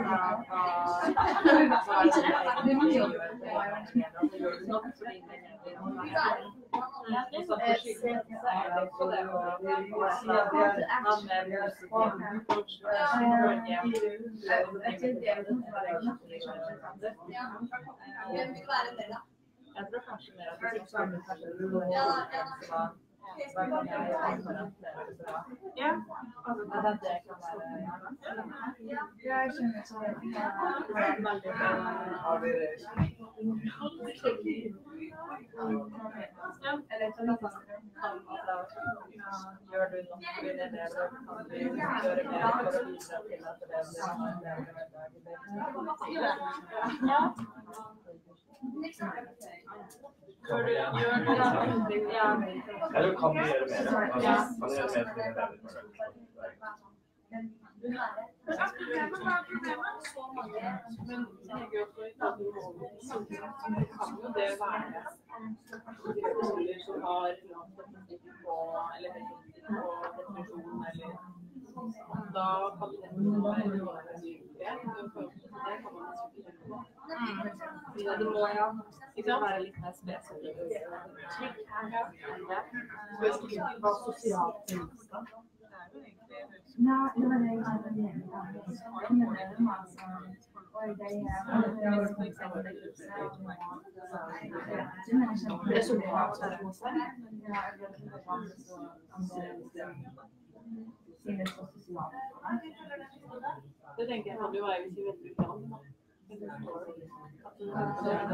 være Hva kan jeg gjøre for å oppleve det bra? Ja. Altså, At at det kan være Jeg kjenner så jeg har veldig Eller så litt sånn kan altså, Gjør du nok i det der, så kan du gjøre mer for å bidra til at det blir en bedre hverdag. Ja. Du det? Eller kan du gjøre mer? Kan Nej, det det ja. Ja. enn det. Er jo. Nei, det var det jeg Det tenker jeg kan jo være hvis vi vet ikke om det. At det er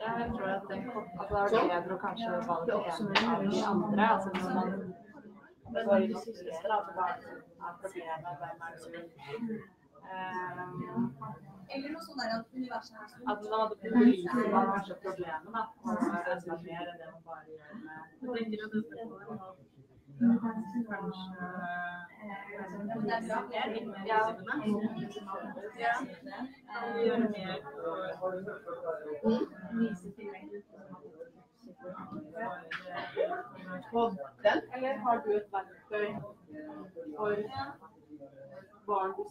Jeg tror at det, at det er bedre å kanskje valge en av de andre. Altså når man går i siste da, er problemet, hvem er det som um, Eller noe sånt der at universet er sånn. At man hadde belyst hva kanskje problemet da, og enda mer enn det man bare gjør med det Det er er for på den, eller har du et verktøy for 19.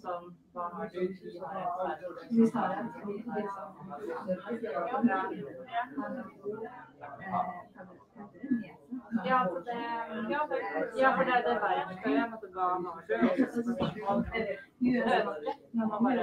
sånn. Sånn eh, sånn, hva har du. Ja, for det, ja, for, det er hva har du? Når man bare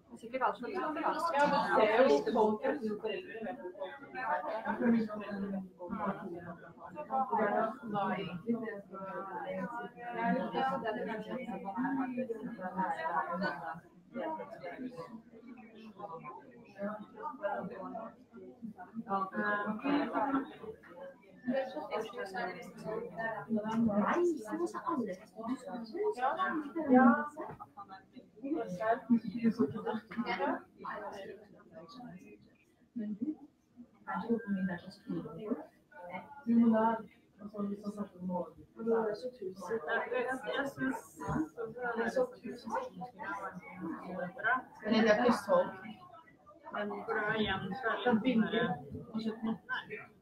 Sikkert alt som kan Ja, jo folk. Foreldre vet man snakker om mål. Og da er det er Men det er. Men for igjen det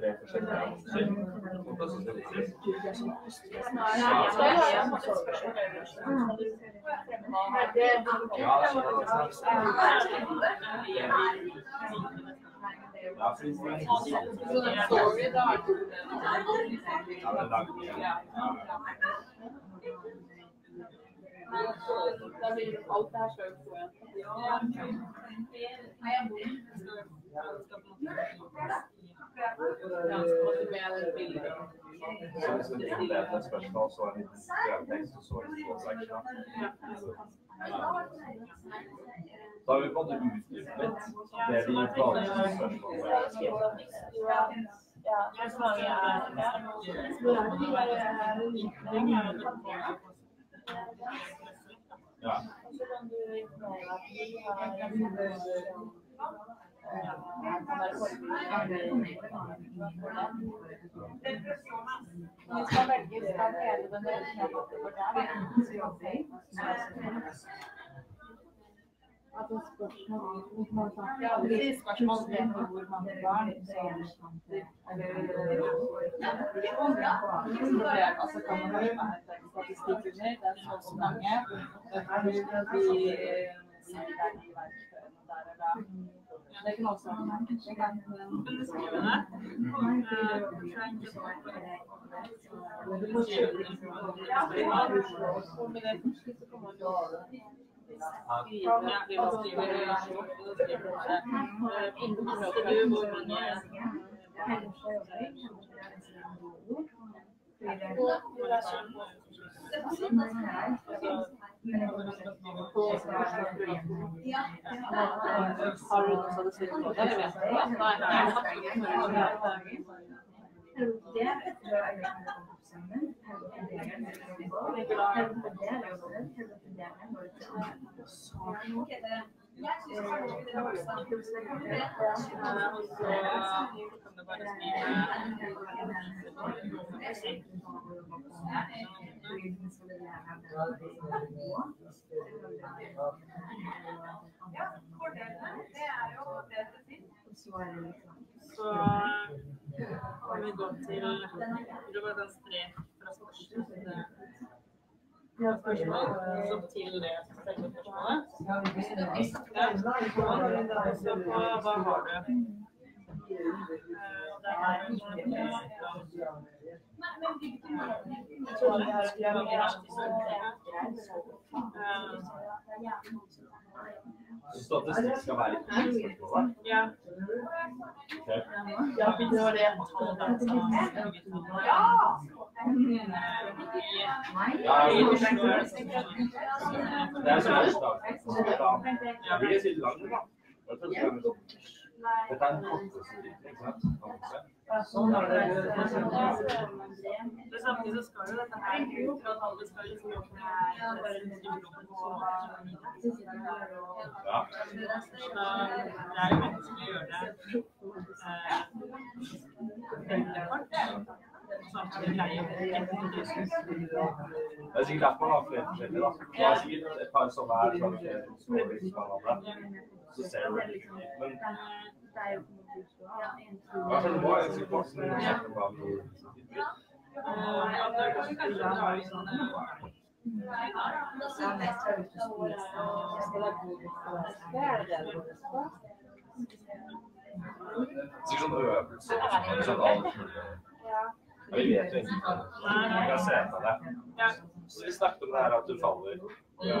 tre forskjellige annonser. Og da synes jeg det er litt Ja, så Ja, da. Har vi måte utdypet det de vanligste spørsmålene. Ja. Altså spørsmål Ja, det er om hvor Altså man er så og. Derfor vil vi si det er de verktøyene der og da. Har statistikk på det? du det? Nei, nei. Så kan vi gå til det bare ta tre fra spørsmål ja, spørsmål. På hva har du? Eh, Statistikk skal være spørsmålet. Ja. Ok. Ja, det var det er det er så verst, da. Det blir sikkert langt, da. Det er sånn. Dette er en korteste biten, ikke sant? Annonse. Det samtidig så skal jo dette her for at alle skal liksom jobbe med Ja. Det er jo vanskelig å gjøre det eh, veldig kort. Sånn at det Det er sikkert derfor man har flere forskjellige, da. Det er sikkert et par som er Så ser du det liksom litt. Men hva er det nå? Jeg skal passe med å snakke om Ja, det er kanskje kanskje lage sånn Sikkert sånn øvelse. Sånn alt mulig. Ja, vi vet jo egentlig ikke. Vi kan se på det. Ja. Så vi snakket om det her at du faller. Ja.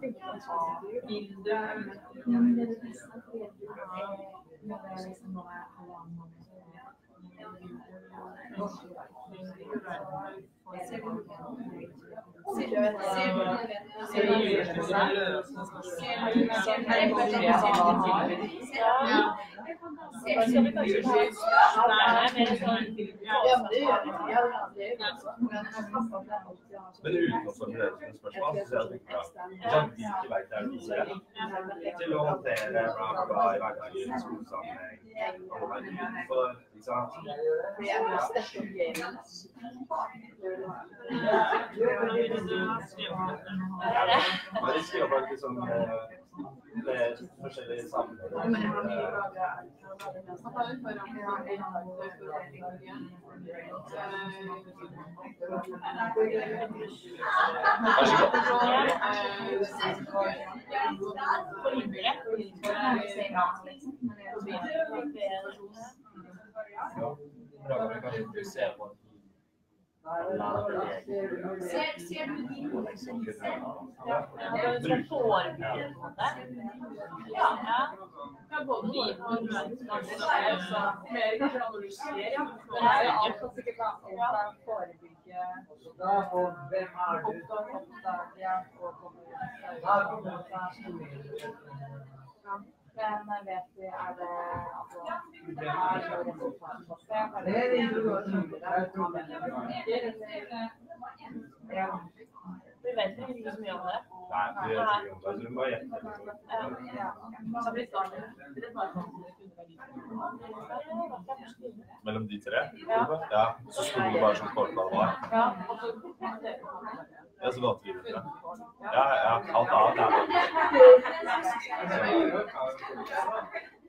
tenke inn vi vi det men det det det vi uten å formulere det som spørsmål, så ser jeg at det er sånn hvilke verktøy er det du ser til å håndtere bla, bla, i hverdagen, skolesammenheng, og ikke sant? Bare skriv opp med forskjellige sammenhenger. Ja, bra, vi kan fokusere på Som forebygger, på måte. Ja. Ja, både viten og også mer kanskje analysere. Men det er alt som sikkert kan forebygge oppdage, oppdage og komme Men vet vi, er det altså Er det resultatbasert? Er det. Vi vet jo ikke så mye om det. Nei, vi vet ikke om det, så du må gjette. Mellom de tre? Ja. Ja, så sto det bare som kort det var. Ja, så Ja, så valgte vi det. Ja, ja, alt annet er det. Ja.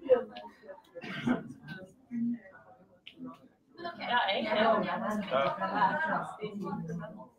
Ja. Jeg er liksom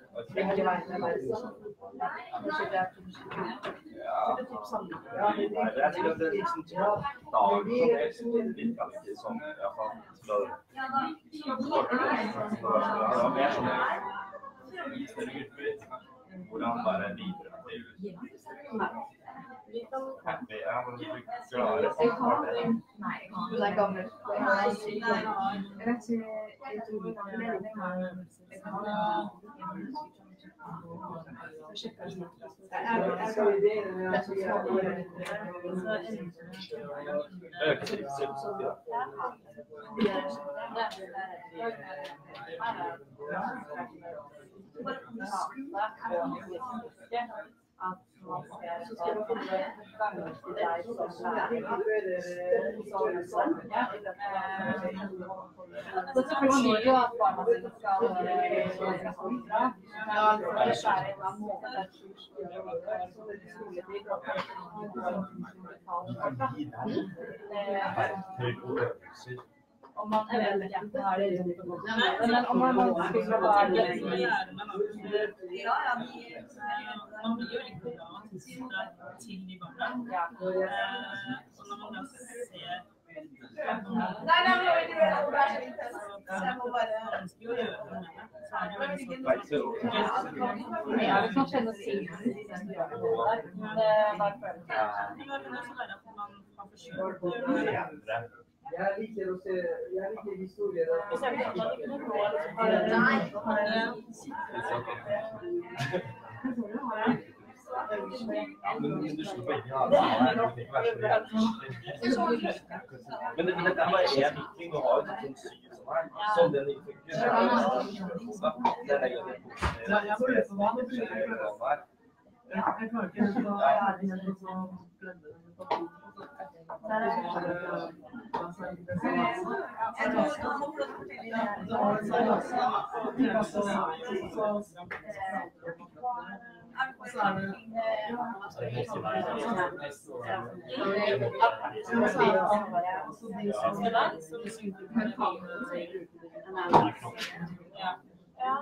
som i hvert fall til å Det var mer sånn i større grupper hvor det. Er. Om man jeg vet ikke, det er det liksom Men om man skulle det Ja, ja, Man blir jo litt glad til de barna. Eh, Og når man da ser Nei, nei, men jeg vil ikke være så intenst. Så jeg må bare ønsker jo å gjøre noe med det, så er det jo veldig Verktøy og øvelser. Nei, vi kan kjenne oss inn i den dialogen der. Men det er bare følelsen. Kan være man har forsøkt å. Jeg liker å se Jeg liker historier. Er sånn bare Ja, men men du slipper ikke jævlig. Men men dette er bare én ting. Du har jo sånn syv sånn her. Sånn den ikke funker. er det sånn. Er negativt. Er negativt. Jeg klarer ikke å være helt så blendende. Ja. Ja.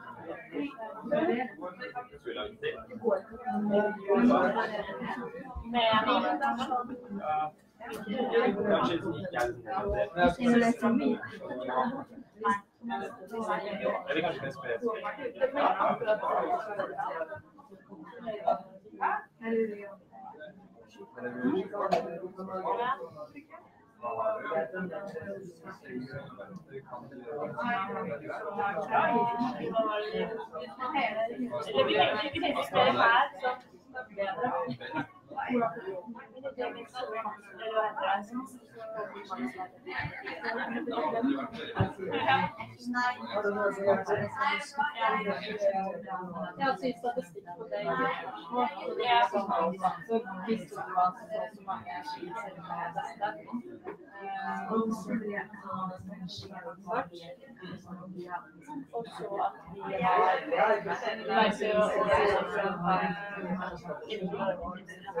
Eller Ele é bem, bem, bem, Agora eu vou.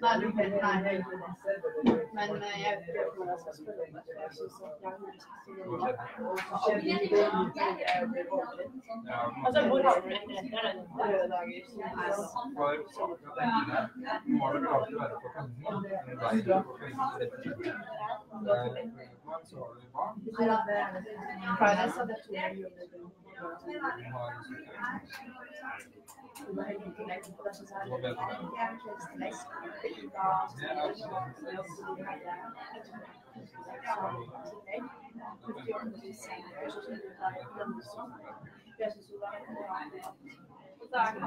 När du pennar. Men jag vet att jag ska spela in det. Jag syns att jag Alltså, hvor har du rettigheter? Må det klart å være på kanten? Klara sa det to millioner kroner. Gracias. Obrigada.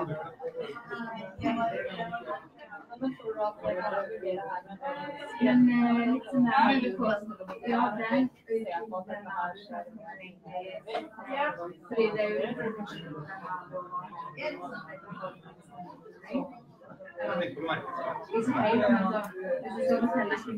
Men litt Ja, det er jo Liksom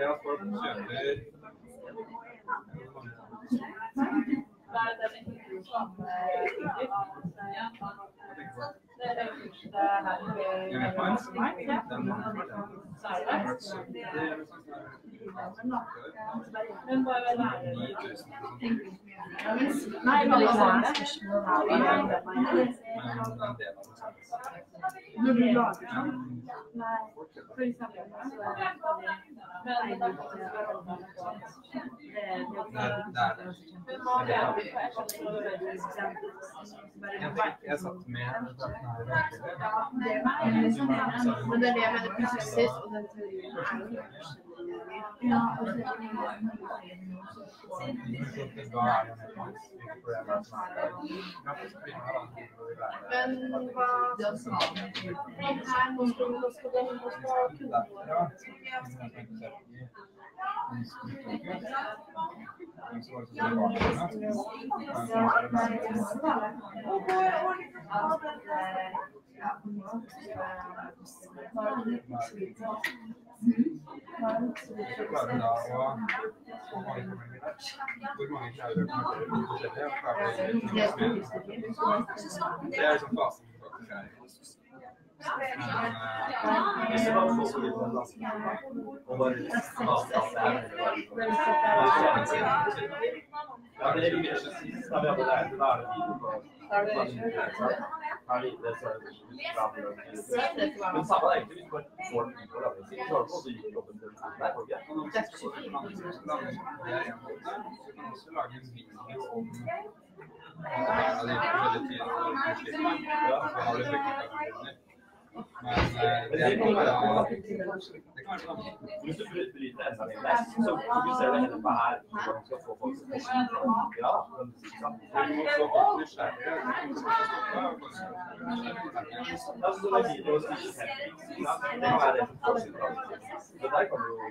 ja, Guarda, Det er må Men bare lære 9000. Nei, bare lære det. Er det? Jeg er mener praksis og den teorien er jo helt. Men hva her, det nå skal kunne Yes, er. Ja, det er vi ikke sist da vi hadde det, da er det litt det, er det Men samme er egentlig hvis du bare får du det er. Så kan også lage en video om hver av de forskjellige tidene. Ja, du. Men eh, det kan være det kan være sånn. Hvis du bry- bryter enda mer så fokuserer du heller på her hvordan du skal få folk til å Ja, det er og ikke der kommer jo bare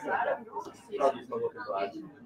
fra de som har gått inn der, litt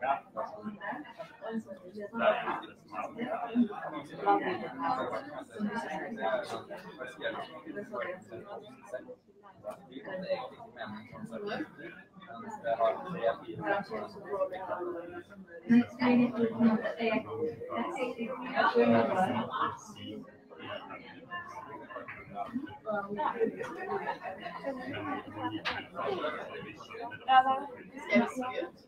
Ja, ja. Nei, men det er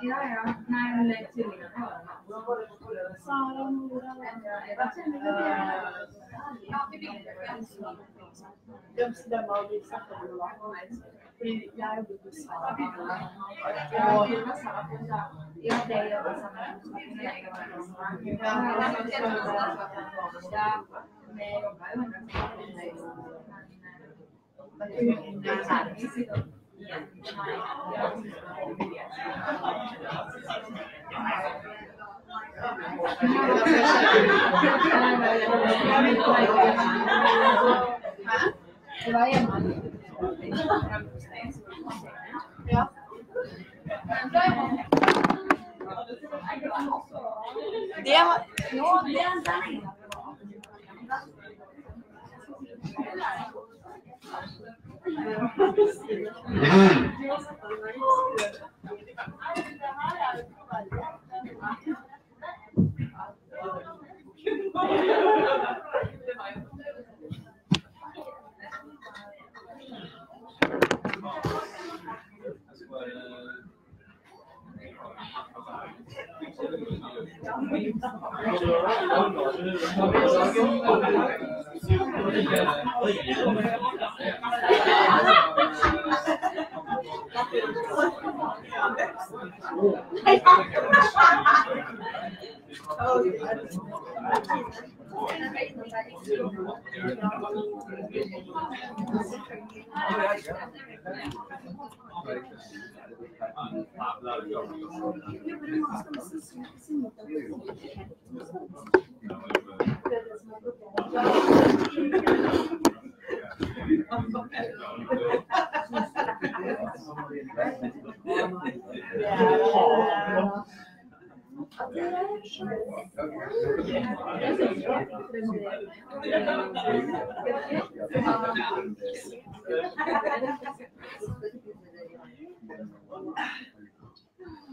Ja, ja. Nei, men tvillinger. Sara, mora ja, det jobber sammen. Jeg jobber sammen. Ja, vi jobber jo en Det var Nå, det Thank you. Oh, I'm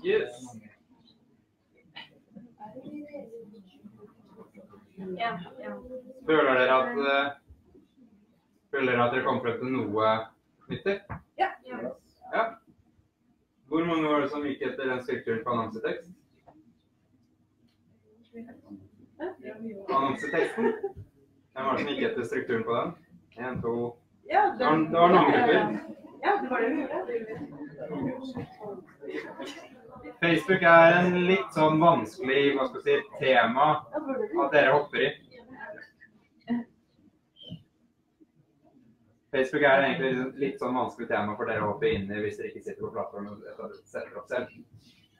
Yes. Ja, ja. Føler dere at eh, Føler dere at dere kom frem til noe nyttig? Ja. Ja. Hvor mange var det som gikk etter den strukturen på annonsetekst? Annonseteksten? Hvem var det som gikk etter strukturen på den? En, to Ja, Det var, det var noen grupper. Facebook er en litt sånn vanskelig hva skal si, tema at dere hopper i. Facebook er egentlig litt- sånn vanskelig tema for dere å hoppe inn i hvis dere ikke sitter på plattformen og setter opp selv.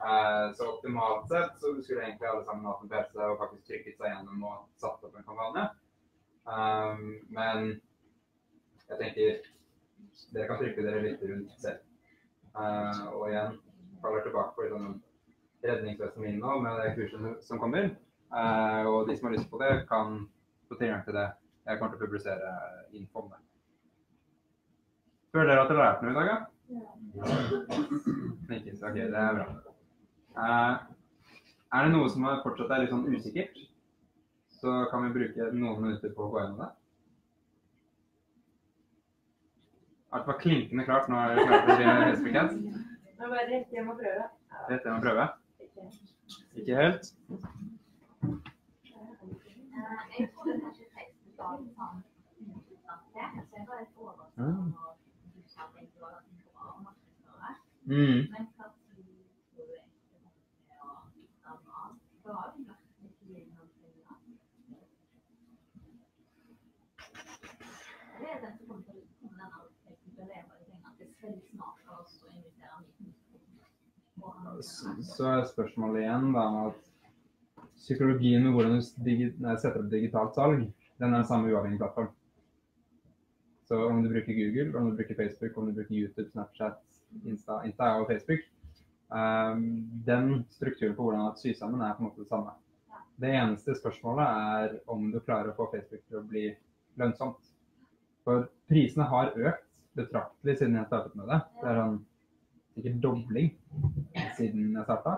Eh, Så optimalt sett så skulle egentlig alle sammen hatt en PC og faktisk trykket seg gjennom og satt opp en kampanje. Um, Men jeg tenker dere kan trykke dere litt rundt selv. Uh, og igjen faller tilbake på litt sånn redningsvesten min nå med det kurset som kommer. Uh, og de som har lyst på det, kan få tilgang til det. Jeg kommer til å publisere info om det. Føler dere at dere har lært noe i dag, da? ja? ja. ok, det er bra. Uh, er det noe som fortsatt er litt sånn usikkert, så kan vi bruke noen minutter på å gå gjennom det. Alt var klinkende klart. Nå er det klart å bli hestebekreft. Nå bare rett hjem og prøve. Rett hjem og prøve. Ikke helt. Mm. Så- er spørsmålet igjen da at psykologien med hvordan du setter opp digitalt salg, den er den samme uavhengig plattform. Så om du bruker Google, om du bruker Facebook, om du bruker YouTube, Snapchat, Insta, Insta og Facebook, um, den strukturen på hvordan det syr sammen er på en måte det samme. Det eneste spørsmålet er om du klarer å få Facebook til å bli lønnsomt. For prisene har økt betraktelig siden jeg startet med det. Det sånn sikkert dobling siden jeg starta.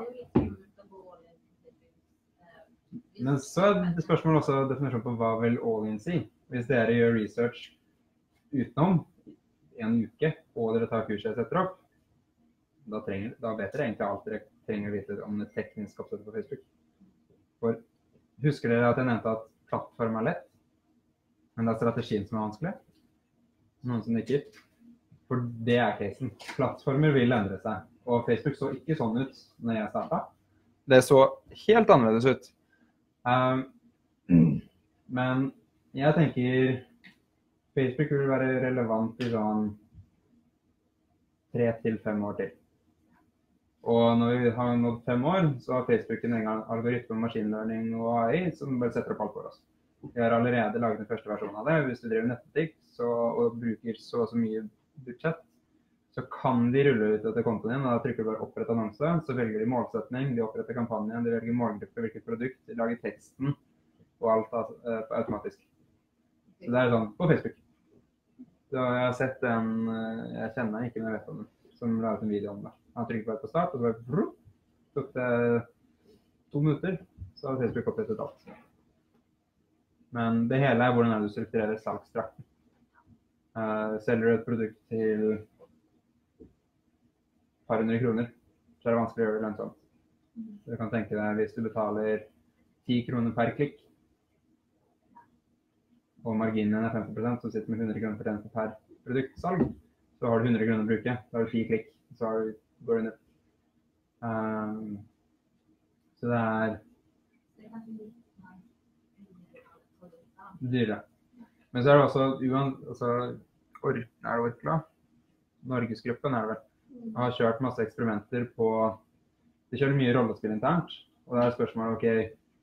Men så er det spørsmålet også definisjon på hva vil all-in si. Hvis dere gjør research utenom en uke, og dere tar kurset jeg setter opp, da, trenger, da vet dere egentlig alt dere trenger å vite om det tekniske oppsettet på Facebook. For husker dere at jeg nevnte at plattform er lett, men det er strategien som er vanskelig? Noen som nikker? For det er casen. Plattformer vil endre seg. Og Facebook så ikke sånn ut når jeg starta. Det så helt annerledes ut. Um, men jeg tenker Facebook vil være relevant i sånn tre til fem år til. Og når vi har nådd fem år, så har Facebook en egen algoritme, maskinlearning og AI som bare setter opp alt for oss. Vi har allerede laget den første versjonen av det. Hvis du driver nettbutikk og bruker så og så mye budsjett, så kan de rulle ut etter kontoen din. og Da trykker du bare 'opprett annonse', så velger de målsetning, de oppretter kampanjen, de velger målgruppe, hvilket produkt, de lager teksten og alt eh, automatisk. Så det er sånn på Facebook. Så jeg har sett en eh, jeg kjenner ikke, men jeg vet om den, som la ut en video om det. Han trykket bare på start, og så bare brup, tok det to minutter, så har Facebook opprettet alt. Men det hele er hvordan du strukturerer salgstrakten. Uh, selger du et produkt til et par hundre kroner, så er det vanskelig å gjøre det lønnsomt. Du kan tenke deg hvis du betaler 10 kroner per klikk, og marginen er 50 så sitter du med 100 kroner per tjeneste per produktsalg, så har du 100 kroner å bruke. Da har du 10 klikk, så du, går det ned. Um, så det er dyre. Men så er det også altså, er det Orkla? Norgesgruppen er det vel. Har kjørt masse eksperimenter på De kjører mye rollespill internt. Og da er spørsmålet OK,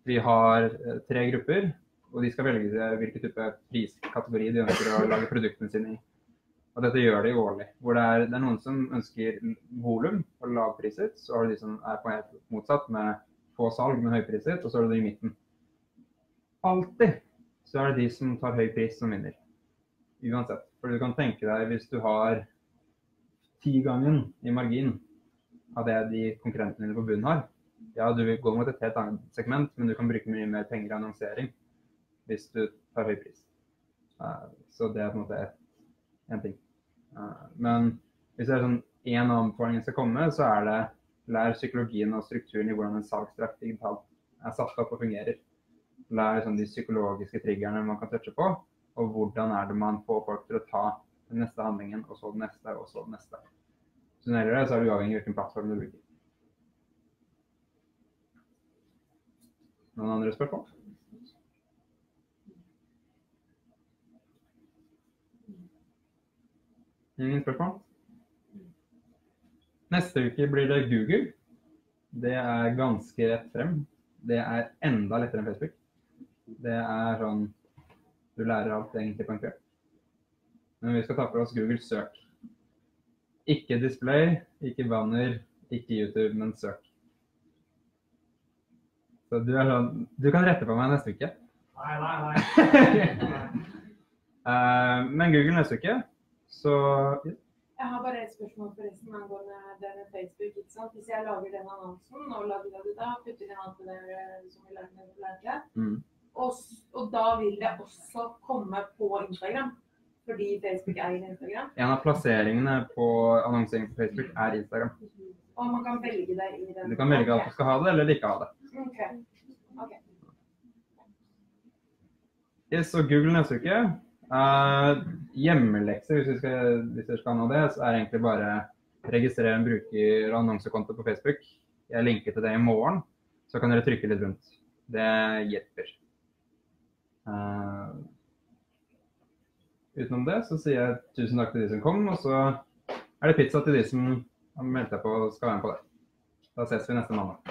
vi har eh, tre grupper, og de skal velge hvilken type priskategori de ønsker å lage produktene sine i. Og dette gjør de årlig. Hvor det er, det er noen som ønsker volum og lavpriset, så har du de som er på helt motsatt, med få salg, men høypriset, og så har du de i midten. Alltid så er det de som tar høy pris, som vinner. Uansett. For du kan tenke deg hvis du har tigangen i margin av det de konkurrentene dine på bunnen har. Ja, du vil gå mot et helt annet segment, men du kan bruke mye mer penger i annonsering hvis du tar høy pris. Eh, så det er på en måte én ting. Eh, men hvis det er sånn én anbefaling skal komme, så er det lær psykologien og strukturen i hvordan en salgsdrakt digitalt er satt opp og fungerer. Lær sånn, de psykologiske triggerne man kan touche på, og hvordan er det man får folk til å ta den neste handlingen, og så den neste, og så den neste. Så når det gjelder det, så er det uavhengig av hvilken plattform du bruker. Noen andre spørsmål? Ingen spørsmål? Neste uke blir det Google. Det er ganske rett frem. Det er enda lettere enn Facebook. Det er sånn Du lærer alt egentlig på en kveld. Men vi skal ta for oss Google søk. Ikke display, ikke banner, ikke YouTube, men søk. Så du er sånn Du kan rette på meg neste uke. Nei, nei, nei. uh, men Google neste uke, så Jeg har bare et spørsmål forresten angående det med Facebook. ikke sant? Hvis jeg lager den annonsen og lager det da, putter inn alt det der som vi lærte, lærte mm. Og, og da vil det også komme på Instagram. Fordi Facebook eier Instagram. En av plasseringene på annonsering på Facebook er Instagram. Og man kan velge det i den. Du kan velge at du skal ha det eller ikke ha det. Ok. Ok. Yes, og Google neste uke. Uh, hjemmelekse, hvis dere skal, hvis dere skal nå det, så er egentlig bare registrere en bruker- og annonsekonto på Facebook. Jeg linker til det i morgen, så kan dere trykke litt rundt. Det hjelper. Eh, utenom det så sier jeg tusen takk til de som kom, og så er det pizza til de som har meldt seg på og skal være med på det. Da ses vi neste mandag.